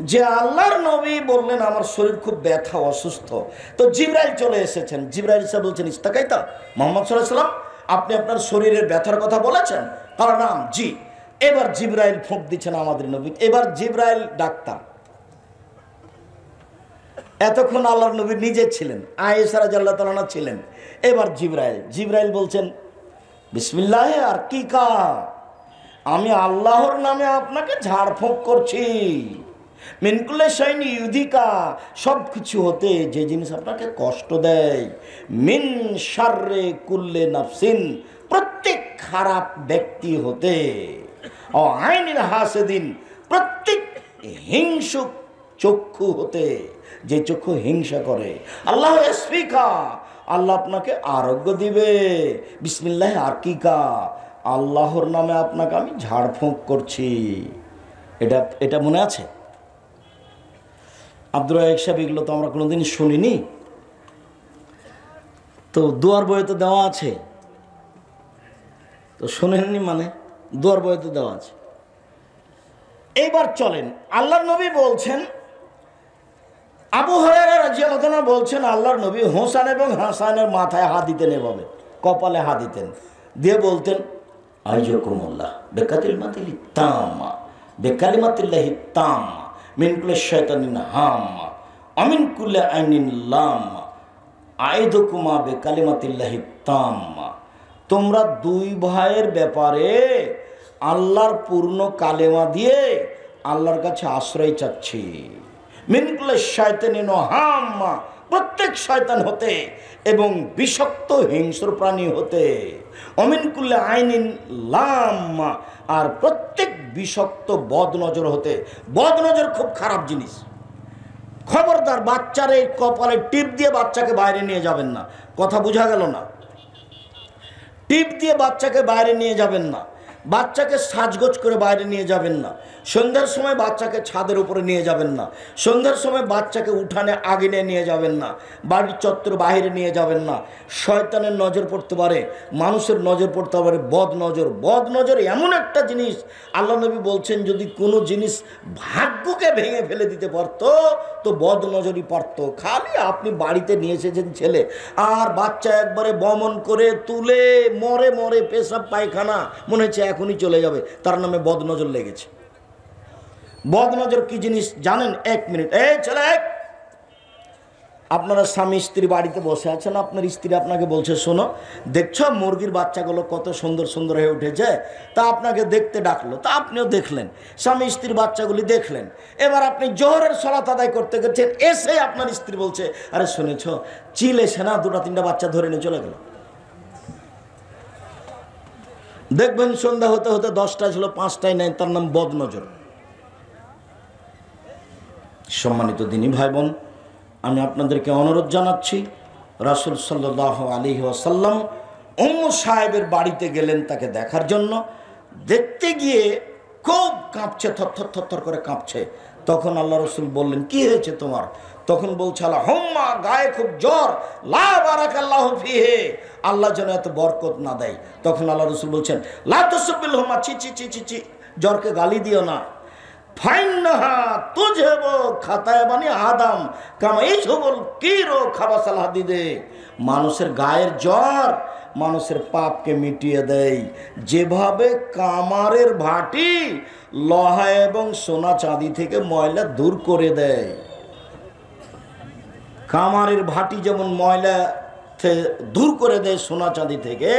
S1: যে, আল্লাহর নবী বললেন, আমার শরীর খুব ব্যথা, অসুস্থ। তো জিব্রাইল চলে এসেছেন। জিব্রাইল সাহেব বলছেন, ইস্তাকাইতা, মোহাম্মদ সাল্লাহ সাল্লাম আপনি আপনার শরীরের ব্যথার কথা বলেছেন? তার নাম, জি। এবার জিব্রাইল ফোঁক দিচ্ছেন আমাদের নবী। এবার জিব্রাইল ডাক্তার। এতক্ষণ আল্লাহর নবী নিজে ছিলেন আয়েসারা জাল্লাহ তালানা ছিলেন। এবার জিব্রাইল জিব্রাইল বলছেন, বিসমিল্লাহ, আর কি কা আমি আল্লাহর নামে আপনাকে ঝাড়ফুঁক করছি। মিনকুলে সৈনি ইউধিকা সব কিছু হতে যে জিনিস আপনাকে কষ্ট দেয়, মিন সার্রে কুল্লে নাফসিন, প্রত্যেক খারাপ ব্যক্তি হতে। ও আইনের হাসেদিন, প্রত্যেক হিংসুক চক্ষু হতে যে চক্ষু হিংসা করে, আল্লাহ স্পিকা আল্লাহ আপনাকে আরোগ্য দিবে। বিসমিল্লাহ, আর কি আল্লাহর নামে আপনাকে আমি ঝাড়ফুঁক করছি। এটা এটা মনে আছে? আব্দুল রাহেক সাহেব, এগুলো তো আমরা কোনোদিন শুনিনি। তো দুয়ার বইয়ে তো দেওয়া আছে। তো শোনেননি মানে? দুয়ার বইয়ে তো দেওয়া আছে। এইবার চলেন, আল্লাহর নবী বলছেন, আবু হরেরা রাজিয়ালতনা বলছেন, আল্লাহর নবী হোসান এবং হাসানের মাথায় হাত দিতেন এভাবে, কপালে হাত দিতেন। দিয়ে বলতেন আইজকুমুল্লাহ বেকাতিল মাতিল তামা বেকালি মাতিল্লাহি তামা মিনকুলে শয়তানিন হাম্মা অমিন কুল্লে আইনিন লাম্মা আইদকুমা বেকালিমাতিল্লাহি তাম্মা। তোমরা দুই ভাইয়ের ব্যাপারে আল্লাহর পূর্ণ কালেমা দিয়ে আল্লাহর কাছে আশ্রয় চাচ্ছি। প্রত্যেক শয়তান হতে এবং বিষাক্ত হিংস্র প্রাণী হতে। অমিনকুল্লে আইনিন লাম্মা, আর প্রত্যেক বিষাক্ত বদনজর হতে। বদনজর খুব খারাপ জিনিস। খবরদার বাচ্চার এই কপালে টিপ দিয়ে বাচ্চাকে বাইরে নিয়ে যাবেন না। কথা বোঝা গেল না? টিপ দিয়ে বাচ্চাকে বাইরে নিয়ে যাবেন না। বাচ্চাকে সাজগোজ করে বাইরে নিয়ে যাবেন না। সন্ধ্যার সময় বাচ্চাকে ছাদের উপরে নিয়ে যাবেন না। সন্ধ্যার সময় বাচ্চাকে উঠানে, আগিনে নিয়ে যাবেন না। বাড়ির চত্বর বাইরে নিয়ে যাবেন না। শয়তানের নজর পড়তে পারে, মানুষের নজর পড়তে পারে, বদ নজর। বদ নজর এমন একটা জিনিস, আল্লাহ নবী বলছেন, যদি কোনো জিনিস ভাগ্যকে ভেঙে ফেলে দিতে পারতো তো বদ নজরই পারতো খালি আপনি বাড়িতে নিয়ে এসেছেন ছেলে। আর বাচ্চা একবারে বমন করে তুলে মরে মরে পেশাব পায়খানা মনে হচ্ছে এখনই চলে যাবে। তার নামে বদনজর লেগেছে। বদনজর কি জিনিস জানেন? এক মিনিট। এই ছেলে, এক। আপনারা স্বামী স্ত্রী বাড়িতে বসে আছেন, আপনার স্ত্রী আপনাকে বলছে, শোনো, দেখছ, মুরগির বাচ্চাগুলো কত সুন্দর সুন্দর হয়ে উঠেছে? তা আপনাকে দেখতে ডাকলো, তা আপনিও দেখলেন, স্বামী স্ত্রীর বাচ্চাগুলি দেখলেন। এবার আপনি জোহরের সলাত আদায় করতে গেছেন, এসে আপনার স্ত্রী বলছে, আরে শুনেছ, চিল এসে না দুটা তিনটা বাচ্চা ধরে নিয়ে চলে গেল? দেখবেন সন্ধ্যা হতে হতে দশটায় ছিল, পাঁচটায় নাই, তার নাম বদনজর। সম্মানিত দিনী ভাই বোন আমি আপনাদেরকে অনুরোধ জানাচ্ছি, রাসুল সাল্লাহ আলী ওয়াসাল্লাম অম্ম সাহেবের বাড়িতে গেলেন তাকে দেখার জন্য। দেখতে গিয়ে খুব কাঁপছে, থরথর থরথর করে কাঁপছে। তখন আল্লাহ রসুল বললেন, কি হয়েছে তোমার? তখন বলছে আল্লাহ হোম্মা গায়ে খুব জ্বর। লা বারাক আল্লাহ আল্লাহ যেন এত বরকত না দেয়। তখন আল্লাহ রসুল বলছেন, লা তসবিল হোমা ছি ছি ছি ছি ছি, জ্বরকে গালি দিও না। খাতায় বানি আদাম কি মানুষের গায়ের জ্বর মানুষের পাপকে মিটিয়ে দেয়। যেভাবে কামারের ভাটি লহা এবং সোনা চাঁদি থেকে ময়লা দূর করে দেয়। কামারের ভাটি যেমন ময়লা দূর করে দেয় সোনা চাঁদি থেকে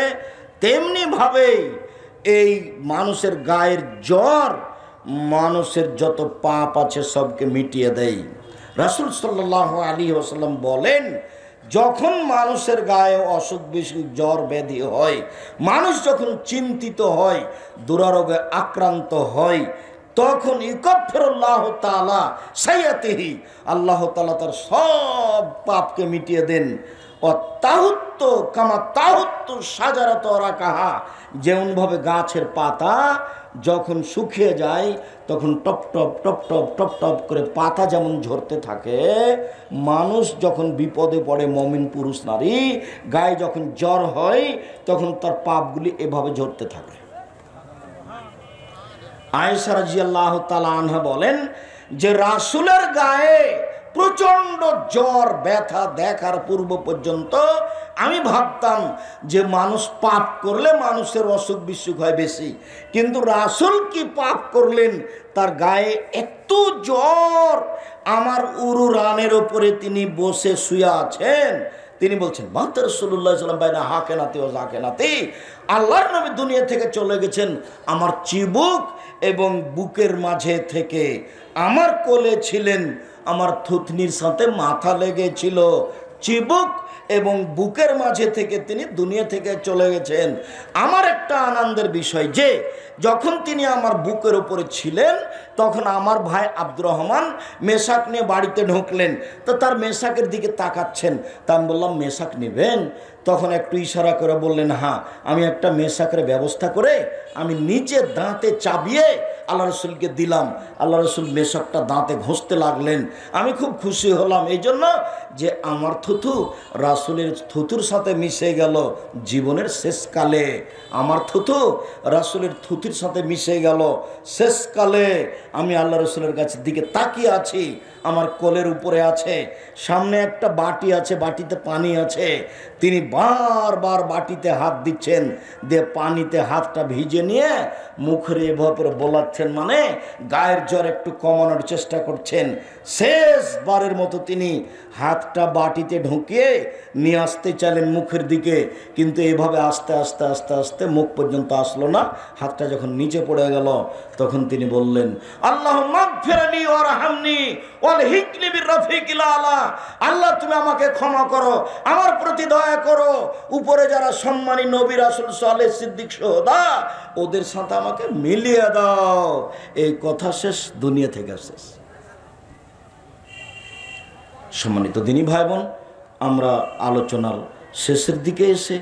S1: তেমনি ভাবে এই মানুষের গায়ের জ্বর মানুষের যত পাপ আছে সবকে মিটিয়ে দেয় রাসুল সাল্লাহ আলী ওসাল্লাম বলেন, যখন মানুষের গায়ে অসুখ, বিসুখ, জ্বর, ব্যাধি হয়, মানুষ যখন চিন্তিত হয়, দুরারোগে আক্রান্ত হয় তখন ইকফেরুল্লাহ তালা সাইয়াতিহি, আল্লাহ তালা তার সব পাপকে মিটিয়ে দেন। ও তাহুত্ত কামা তাহুত্ত সাজারত কাহা যেমনভাবে গাছের পাতা যখন শুকিয়ে যায়, তখন টপ টপ টপ টপ টপ টপ করে পাতা যেমন ঝরতে থাকে, মানুষ যখন বিপদে পড়ে, মমিন পুরুষ নারী, গায়ে যখন জ্বর হয়, তখন তার পাপগুলি এভাবে ঝরতে থাকে। আয়েশা রাজিয়াল্লাহ তালা আনহা বলেন যে, রাসুলের গায়ে প্রচণ্ড জ্বর, ব্যথা দেখার পূর্ব পর্যন্ত আমি ভাবতাম যে মানুষ পাপ করলে মানুষের অসুখ বিসুখ হয় বেশি। কিন্তু রাসুল কি পাপ করলেন? তার গায়ে এত জ্বর, আমার উরু রানের ওপরে তিনি বসে শুয়ে আছেন। তিনি বলছেন, মাত্র রসুল্লাহ সাল্লাম বাইনা হাকে নাতি ও জাকে নাতি? আল্লাহর নবী দুনিয়া থেকে চলে গেছেন, আমার চিবুক এবং বুকের মাঝে থেকে আমার কোলে ছিলেন আমার থুতনির সাথে মাথা লেগেছিল। চিবুক এবং বুকের মাঝে থেকে তিনি দুনিয়া থেকে চলে গেছেন। আমার একটা আনন্দের বিষয় যে, যখন তিনি আমার বুকের উপরে ছিলেন, তখন আমার ভাই আব্দুর রহমান মেশাক নিয়ে বাড়িতে ঢুকলেন। তো তার মেশাকের দিকে তাকাচ্ছেন। তা আমি বললাম, মেশাক নেবেন? তখন একটু ইশারা করে বললেন হ্যাঁ আমি একটা মেশাকের ব্যবস্থা করে আমি নিচে দাঁতে চাবিয়ে আল্লাহ রসুলকে দিলাম, আল্লাহ রসুল মেশকটা দাঁতে ঘষতে লাগলেন। আমি খুব খুশি হলাম এই জন্য যে আমার থুথু রাসুলের থুতুর সাথে মিশে গেল জীবনের শেষকালে আমার থুথু রাসুলের থুতুর সাথে মিশে গেল শেষকালে আমি আল্লাহ রসুলের কাছে দিকে তাকিয়ে আছি, আমার কোলের উপরে আছে, সামনে একটা বাটি আছে, বাটিতে পানি আছে। তিনি বারবার বাটিতে হাত দিচ্ছেন, দিয়ে পানিতে হাতটা ভিজে নিয়ে মুখের এভাবে বোলাচ্ছেন মানে গায়ের জ্বর একটু কমানোর চেষ্টা করছেন। শেষবারের মতো তিনি হাতটা বাটিতে ঢুকিয়ে নিয়ে আসতে চাইলেন মুখের দিকে, কিন্তু এভাবে আস্তে আস্তে আস্তে আস্তে মুখ পর্যন্ত আসলো না। হাতটা যখন নিচে পড়ে গেল, তখন তিনি বললেন, আল্লাহ বির রফিকিল আলা। আল্লাহ, তুমি আমাকে ক্ষমা করো, আমার প্রতি দয়া করো। উপরে যারা সম্মানী নবী রাসূল সালেহ সিদ্দিক সোহদা, ওদের সাথে আমাকে মিলিয়ে দাও। এই কথা শেষ, দুনিয়া থেকে শেষ। সম্মানিত দিনী ভাই বোন আমরা আলোচনার শেষের দিকে এসে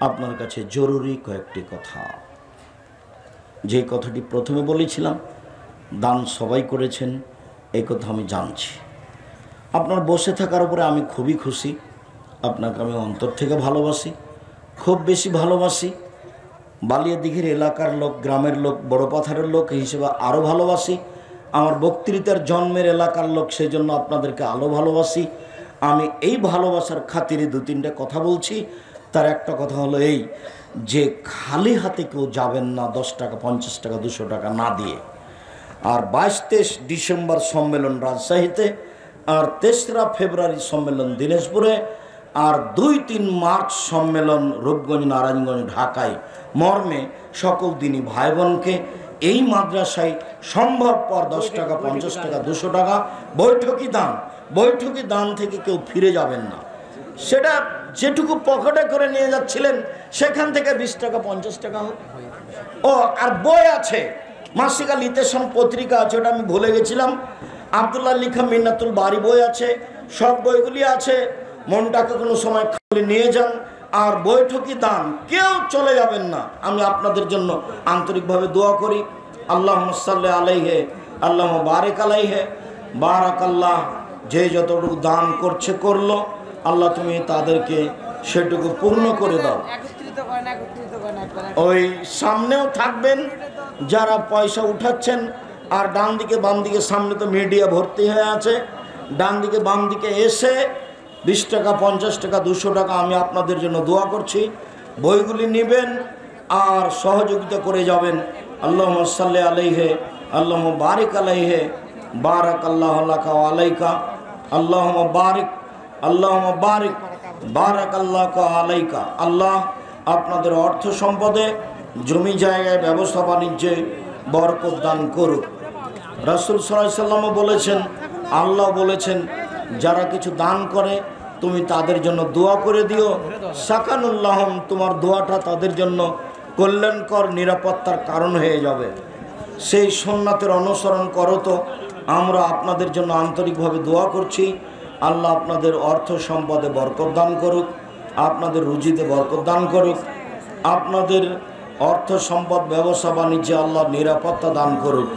S1: আপনার কাছে জরুরি কয়েকটি কথা। যে কথাটি প্রথমে বলেছিলাম, দান সবাই করেছেন, এই কথা আমি জানছি। আপনার বসে থাকার উপরে আমি খুবই খুশি, আপনাকে আমি অন্তর থেকে ভালোবাসি, খুব বেশি ভালোবাসি বালিয়াদিঘির এলাকার লোক, গ্রামের লোক, বড় পাথারের লোক হিসেবে আরও ভালোবাসি। আমার বক্তৃতার জন্মের এলাকার লোক সেই জন্য আপনাদেরকে আলো ভালোবাসি। আমি এই ভালোবাসার খাতিরে দু তিনটা কথা বলছি। তার একটা কথা হলো এই, যে খালি হাতে কেউ যাবেন না দশ টাকা, পঞ্চাশ টাকা, দুশো টাকা না দিয়ে। আর বাইশ তেইশ ডিসেম্বর সম্মেলন রাজশাহীতে, আর তেসরা ফেব্রুয়ারি সম্মেলন দিনাজপুরে আর দুই তিন মার্চ সম্মেলন রূপগঞ্জ নারায়ণগঞ্জ ঢাকায় মর্মে সকল দিনই ভাই বোনকে এই মাদ্রাসায় সম্ভবপর দশ টাকা পঞ্চাশ টাকা দুশো টাকা বৈঠকি দান। বৈঠকি দান থেকে কেউ ফিরে যাবেন না। সেটা যেটুকু পকেটে করে নিয়ে যাচ্ছিলেন সেখান থেকে বিশ টাকা পঞ্চাশ টাকা হোক। ও আর বই আছে। মাসিকা লিতেশন পত্রিকা আছে ওটা আমি ভুলে গেছিলাম। আবদুল্লাহ লিখা মিন্নাতুল বাড়ি বই আছে সব বইগুলি আছে। মনটাকে কোনো সময় খালি নিয়ে যান, আর বৈঠকি দান, কেউ চলে যাবেন না। আমি আপনাদের জন্য আন্তরিকভাবে দোয়া করি। আল্লাহ সাল্লাহ আলাইহে আল্লাহ বারেক আলাইহে বারাক আল্লাহ যে যতটুকু দান করছে, করল। আল্লাহ তুমি তাদেরকে সেটুকু পূর্ণ করে দাও। ওই সামনেও থাকবেন, যারা পয়সা উঠাচ্ছেন, আর ডান দিকে বাম দিকে সামনে তো মিডিয়া ভর্তি হয়ে আছে। ডান দিকে বাম দিকে এসে বিশ টাকা, পঞ্চাশ টাকা, দুশো টাকা আমি আপনাদের জন্য দোয়া করছি। বইগুলি নেবেন আর সহযোগিতা করে যাবেন। আল্লাহ সাল্লি আলাইহে আল্লাহ বারিক আলাইহে বারাক আল্লাহ আলাইকা। আল্লাহ বারিক আল্লাহ বারিক বারাক আল্লাহ আলাইকা। আল্লাহ আপনাদের অর্থ সম্পদে জমি জায়গায় ব্যবসা বাণিজ্যে বরকত দান করুক। রাসুল সাল্লামও বলেছেন, আল্লাহ বলেছেন যারা কিছু দান করে, তুমি তাদের জন্য দোয়া করে দিও। সাকানুল্লাহম, তোমার দোয়াটা তাদের জন্য কল্যাণকর, নিরাপত্তার কারণ হয়ে যাবে। সেই সোননাথের অনুসরণ করো তো। আমরা আপনাদের জন্য আন্তরিকভাবে দোয়া করছি। আল্লাহ আপনাদের অর্থ সম্পদে বরকত দান করুক, আপনাদের রুজিতে বরকত দান করুক, আপনাদের অর্থ সম্পদ, ব্যবসা বাণিজ্যে আল্লাহ নিরাপত্তা দান করুক।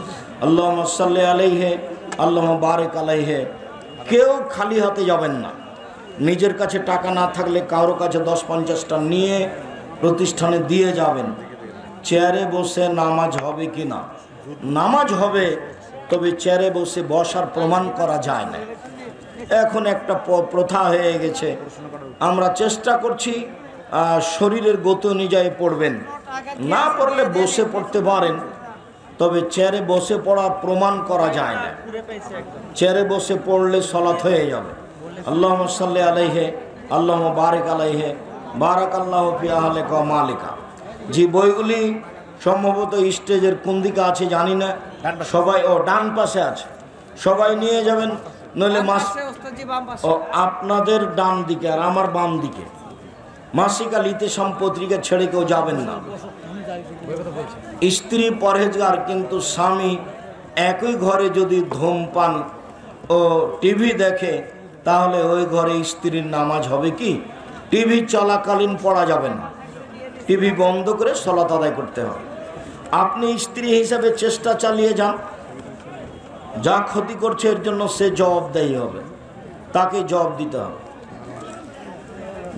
S1: আল্লাহ সাল্লি আলাইহে আল্লাহ বারেক আলাইহে। কেউ খালি হাতে যাবেন না। নিজের কাছে টাকা না থাকলে কারও কাছে দশ পঞ্চাশটা নিয়ে প্রতিষ্ঠানে দিয়ে যাবেন। চেয়ারে বসে নামাজ হবে কি না? নামাজ হবে, তবে চেয়ারে বসে বসার প্রমাণ করা যায় না। এখন একটা প্রথা হয়ে গেছে। আমরা চেষ্টা করছি শরীরের গতি অনুযায়ী পড়বেন। না পড়লে বসে পড়তে পারেন। তবে চেয়ারে বসে পড়া প্রমাণ করা যায় না। চেয়ারে বসে পড়লে সলাৎ হয়ে যাবে। আল্লাহ সাল্লি আলাইহে আল্লাহ বারেক আলাইহে বারাক আল্লাহ ফিয়াহলে ক মালিকা। যে বইগুলি সম্ভবত স্টেজের কোন দিকে আছে জানি না। সবাই ও ডান পাশে আছে। সবাই নিয়ে যাবেন নইলে মাস ও আপনাদের ডান দিকে আর আমার বাম দিকে। মাসিক আলিতে সম্পত্রিকা ছেড়ে কেউ যাবেন না। স্ত্রী পরহেজগার কিন্তু স্বামী একই ঘরে যদি ধূমপান ও টিভি দেখে, তাহলে ওই ঘরে স্ত্রীর নামাজ হবে কি? টিভি চলাকালীন পড়া যাবে না। টিভি বন্ধ করে সলাত আদায় করতে হবে। আপনি স্ত্রী হিসাবে চেষ্টা চালিয়ে যান। যা ক্ষতি করছে এর জন্য সে জবাবদায়ী হবে। তাকে জবাব দিতে হবে।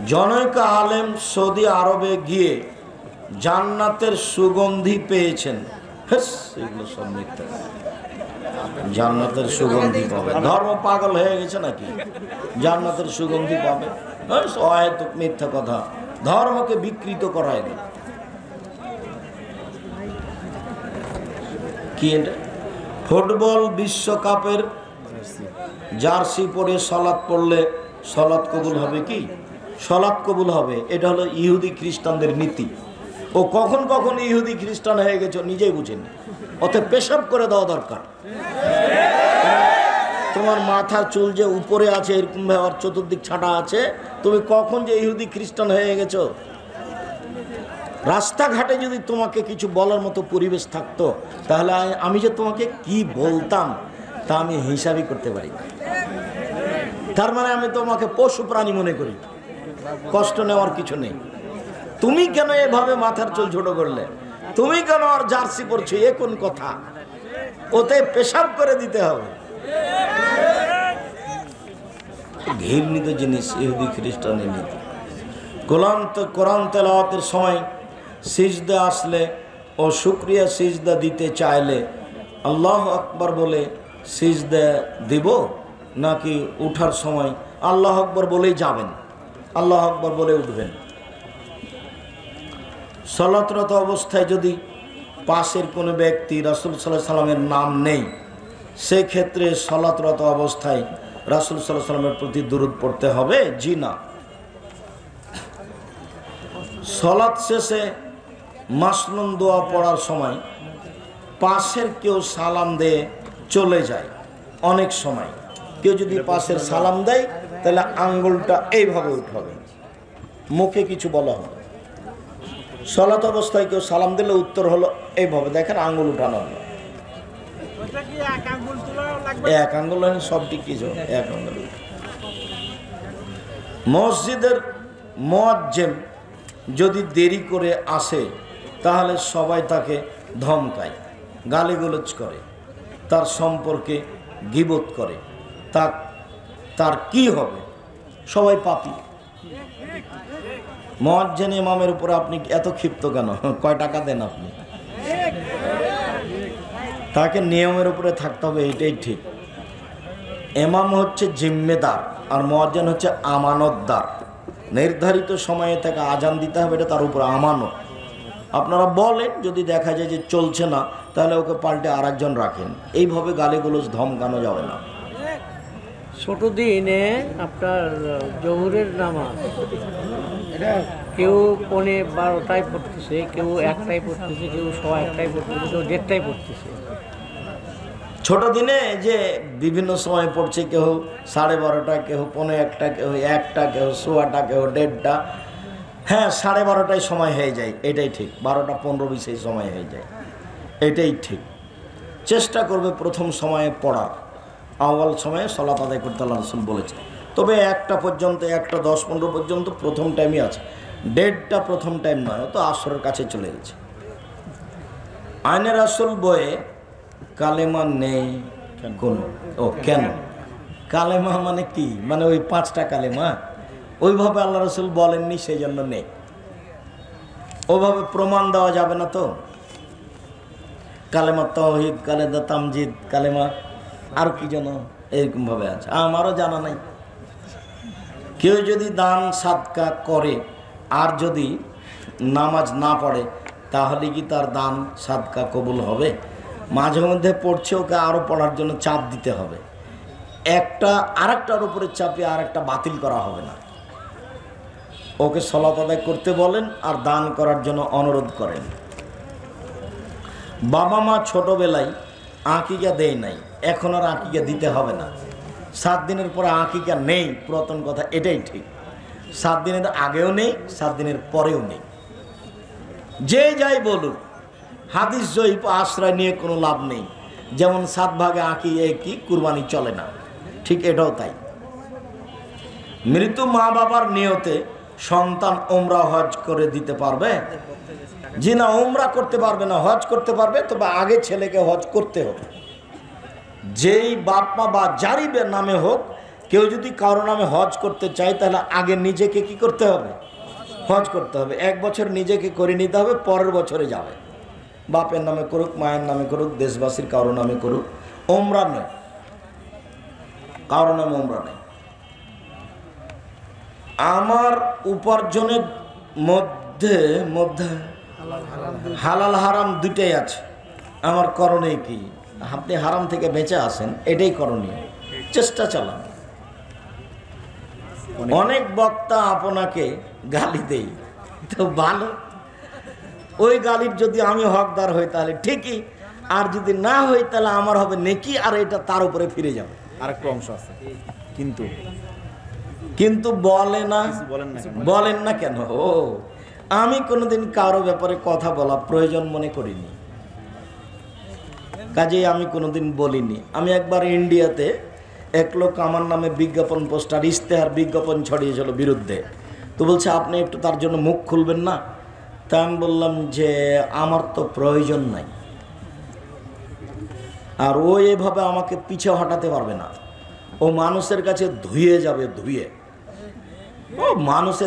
S1: জনৈকা আলেম সৌদি আরবে গিয়ে জান্নাতের সুগন্ধি পেয়েছেন। জান্নাতের সুগন্ধি পাবে ধর্ম পাগল হয়ে গেছে নাকি? জান্নাতের সুগন্ধি পাবে মিথ্যা কথা। ধর্মকে বিকৃত করায় না। কি ফুটবল বিশ্বকাপের জার্সি পরে সলাৎ পড়লে সলাৎ কবুল হবে কি? সলাৎ কবুল হবে। এটা হলো ইহুদি খ্রিস্টানদের নীতি। ও কখন কখন ইহুদি খ্রিস্টান হয়ে গেছে নিজেই বুঝেনি ওতে পেশাব করে দেওয়া দরকার। তোমার মাথার চুল যে উপরে আছে, এরকম ব্যবহার, চতুর্দিক ছাটা আছে, তুমি কখন যে ইহুদি খ্রিস্টান হয়ে গেছো? রাস্তাঘাটে যদি তোমাকে কিছু বলার মতো পরিবেশ থাকতো, তাহলে আমি যে তোমাকে কি বলতাম, তা আমি হিসাবই করতে পারি। তার মানে আমি তোমাকে পশু প্রাণী মনে করি। কষ্ট নেওয়ার কিছু নেই। তুমি কেন এভাবে মাথার চুল ছোট করলে? তুমি কেন আর জার্সি পরছো? এ কোন কথা? ওতে পেশাব করে দিতে হবে। ঘৃণিত জিনিস, ইহুদি, খ্রিস্টানের নীতি। কোরআন কোরআন তেলাওয়াতের সময় সিজদা আসলে ও শুক্রিয়া সিজদা দিতে চাইলে আল্লাহ আকবার বলে সিজদা দিব নাকি উঠার সময় আল্লাহ আকবর বলেই যাবেন? আল্লাহ আকবর বলে উঠবেন। সলাতরত অবস্থায় যদি পাশের কোনো ব্যক্তি রাসুল সাল্লাহ সাল্লামের নাম নেই সেক্ষেত্রে সলাতরত অবস্থায় রাসুল সাল্লাহ সাল্লামের প্রতি দূরত পড়তে হবে? জি না। সলাৎ শেষে মাসনুন দোয়া পড়ার সময় পাশের কেউ সালাম দিয়ে চলে যায় অনেক সময়। কেউ যদি পাশের সালাম দেয় তাহলে আঙ্গুলটা এইভাবে উঠাবে। মুখে কিছু বলা হবে। সলাত অবস্থায় কেউ সালাম দিলে উত্তর হলো এইভাবে দেখেন আঙ্গুল উঠানো হলো। এক আঙ্গুল সবটি কিছু এক আঙ্গুল মসজিদের মোয়াজ্জেম যদি দেরি করে আসে তাহলে সবাই তাকে ধমকায় গালিগুলোজ করে তার সম্পর্কে গিবোধ করে। তার তার কি হবে? সবাই পাপি। মহাজ্জেন ইমামের উপরে আপনি এত ক্ষিপ্ত কেন? কয় টাকা দেন আপনি? তাকে নিয়মের উপরে থাকতে হবে, এটাই ঠিক। এমাম হচ্ছে জিম্মেদার, আর মহাজ্জেন হচ্ছে আমানতদার। নির্ধারিত সময়ে তাকে আজান দিতে হবে, এটা তার উপর আমানত। আপনারা বলেন, যদি দেখা যায় যে চলছে না, তাহলে ওকে পাল্টে আর একজন রাখেন। এইভাবে গালিগুলোজ ধমকানো যাবে না।
S3: ছোট দিনে আপনার জহুরের নামাজ কেউ পনে বারোটায় পড়তেছে, কেউ একটাই পড়তেছে, কেউ সবাই একটাই পড়তেছে, কেউ দেড়টায় পড়তেছে।
S1: ছোট দিনে যে বিভিন্ন সময় পড়ছে কেউ সাড়ে বারোটা, কেউ পনে একটা, কেউ একটা, কেউ সোয়াটা, কেউ দেড়টা হ্যাঁ সাড়ে বারোটায় সময় হয়ে যায়, এটাই ঠিক। বারোটা পনেরো বিশে সময় হয়ে যায়, এটাই ঠিক। চেষ্টা করবে প্রথম সময়ে পড়ার। আওয়াল সময়ে সলাত আদায় করতে আল্লাহ রসুল বলেছে তবে একটা পর্যন্ত, একটা দশ পনেরো পর্যন্ত প্রথম টাইমই আছে। দেড়টা প্রথম টাইম নয় তো আসরের কাছে চলে গেছে। আইনের আসল বইয়ে কালেমা নেই কোন। ও, কেন? কালেমা মানে কি? মানে ওই পাঁচটা কালেমা? ওইভাবে আল্লাহ রসুল বলেননি সেই জন্য নেই। ওভাবে প্রমাণ দেওয়া যাবে না তো? কালেমা তহিদ কালেদা তামজিদ, কালেমা আর কি যেন এরকমভাবে আছে? আমারও জানা নাই। কেউ যদি দান সাদকা করে আর যদি নামাজ না পড়ে, তাহলে কি তার দান সাদকা কবুল হবে? মাঝে মধ্যে পড়ছে ওকে আরও পড়ার জন্য চাপ দিতে হবে। একটা, আরেকটার উপরে চাপিয়ে আরেকটা বাতিল করা হবে না। ওকে সলাত আদায় করতে বলেন আর দান করার জন্য অনুরোধ করেন। বাবা মা ছোটোবেলায় আঁকিকা দেয় নাই, এখন আর আঁকিকা দিতে হবে না। সাত দিনের পরে আঁকিকা নেই, পুরাতন কথা এটাই ঠিক। সাত দিনের আগেও নেই, সাত দিনের পরেও নেই। যে যাই বলুক, হাদিস জয়ীপ আশ্রয় নিয়ে কোনো লাভ নেই। যেমন সাত ভাগে আঁকি কি, কুরবানি চলে না। ঠিক এটাও তাই। মৃত মা বাবার নিয়তে সন্তান ওমরা হজ করে দিতে পারবে। জি না ওমরা করতে পারবে না, হজ করতে পারবে, তবে আগে ছেলেকে হজ করতে হবে। যেই বাপ মা বা যারই নামে হোক, কেউ যদি কারও নামে হজ করতে চায়, তাহলে আগে নিজেকে কি করতে হবে? হজ করতে হবে। এক বছর নিজেকে করে নিতে হবে, পরের বছরে যাবে। বাপের নামে করুক, মায়ের নামে করুক, দেশবাসীর কারও নামে করুক ওমরা নয়। কারও নামে ওমরা নেই। আমার উপার্জনের মধ্যে মধ্যে হালাল হারাম দুটাই আছে। আমার করণীয় কি? আপনি হারাম থেকে বেঁচে আসেন এটাই করণীয়। চেষ্টা চালান। অনেক বক্তা আপনাকে গালি দেই। তো ভালো। ওই গালির যদি আমি হকদার হই তাহলে ঠিকই। আর যদি না হই তাহলে আমার হবে নেকি আর এটা তার উপরে ফিরে যাবে।
S4: আরেকটা অংশ আছে। কিন্তু?
S1: কিন্তু বলে না
S4: বলেন না কেন?
S1: বলেন না কেন? ও আমি কোনোদিন কারও ব্যাপারে কথা বলা প্রয়োজন মনে করিনি। কাজেই আমি কোনোদিন বলিনি। আমি একবার ইন্ডিয়াতে এক লোক আমার নামে বিজ্ঞাপন পোস্টার, ইশতেহার বিজ্ঞাপন ছড়িয়েছিল বিরুদ্ধে। তো বলছে, আপনি একটু তার জন্য মুখ খুলবেন না? তা আমি বললাম যে, আমার তো প্রয়োজন নাই। আর ও এভাবে আমাকে পিছে হটাতে পারবে না। ও মানুষের কাছে ধুয়ে যাবে, ধুয়ে। ও মানুষের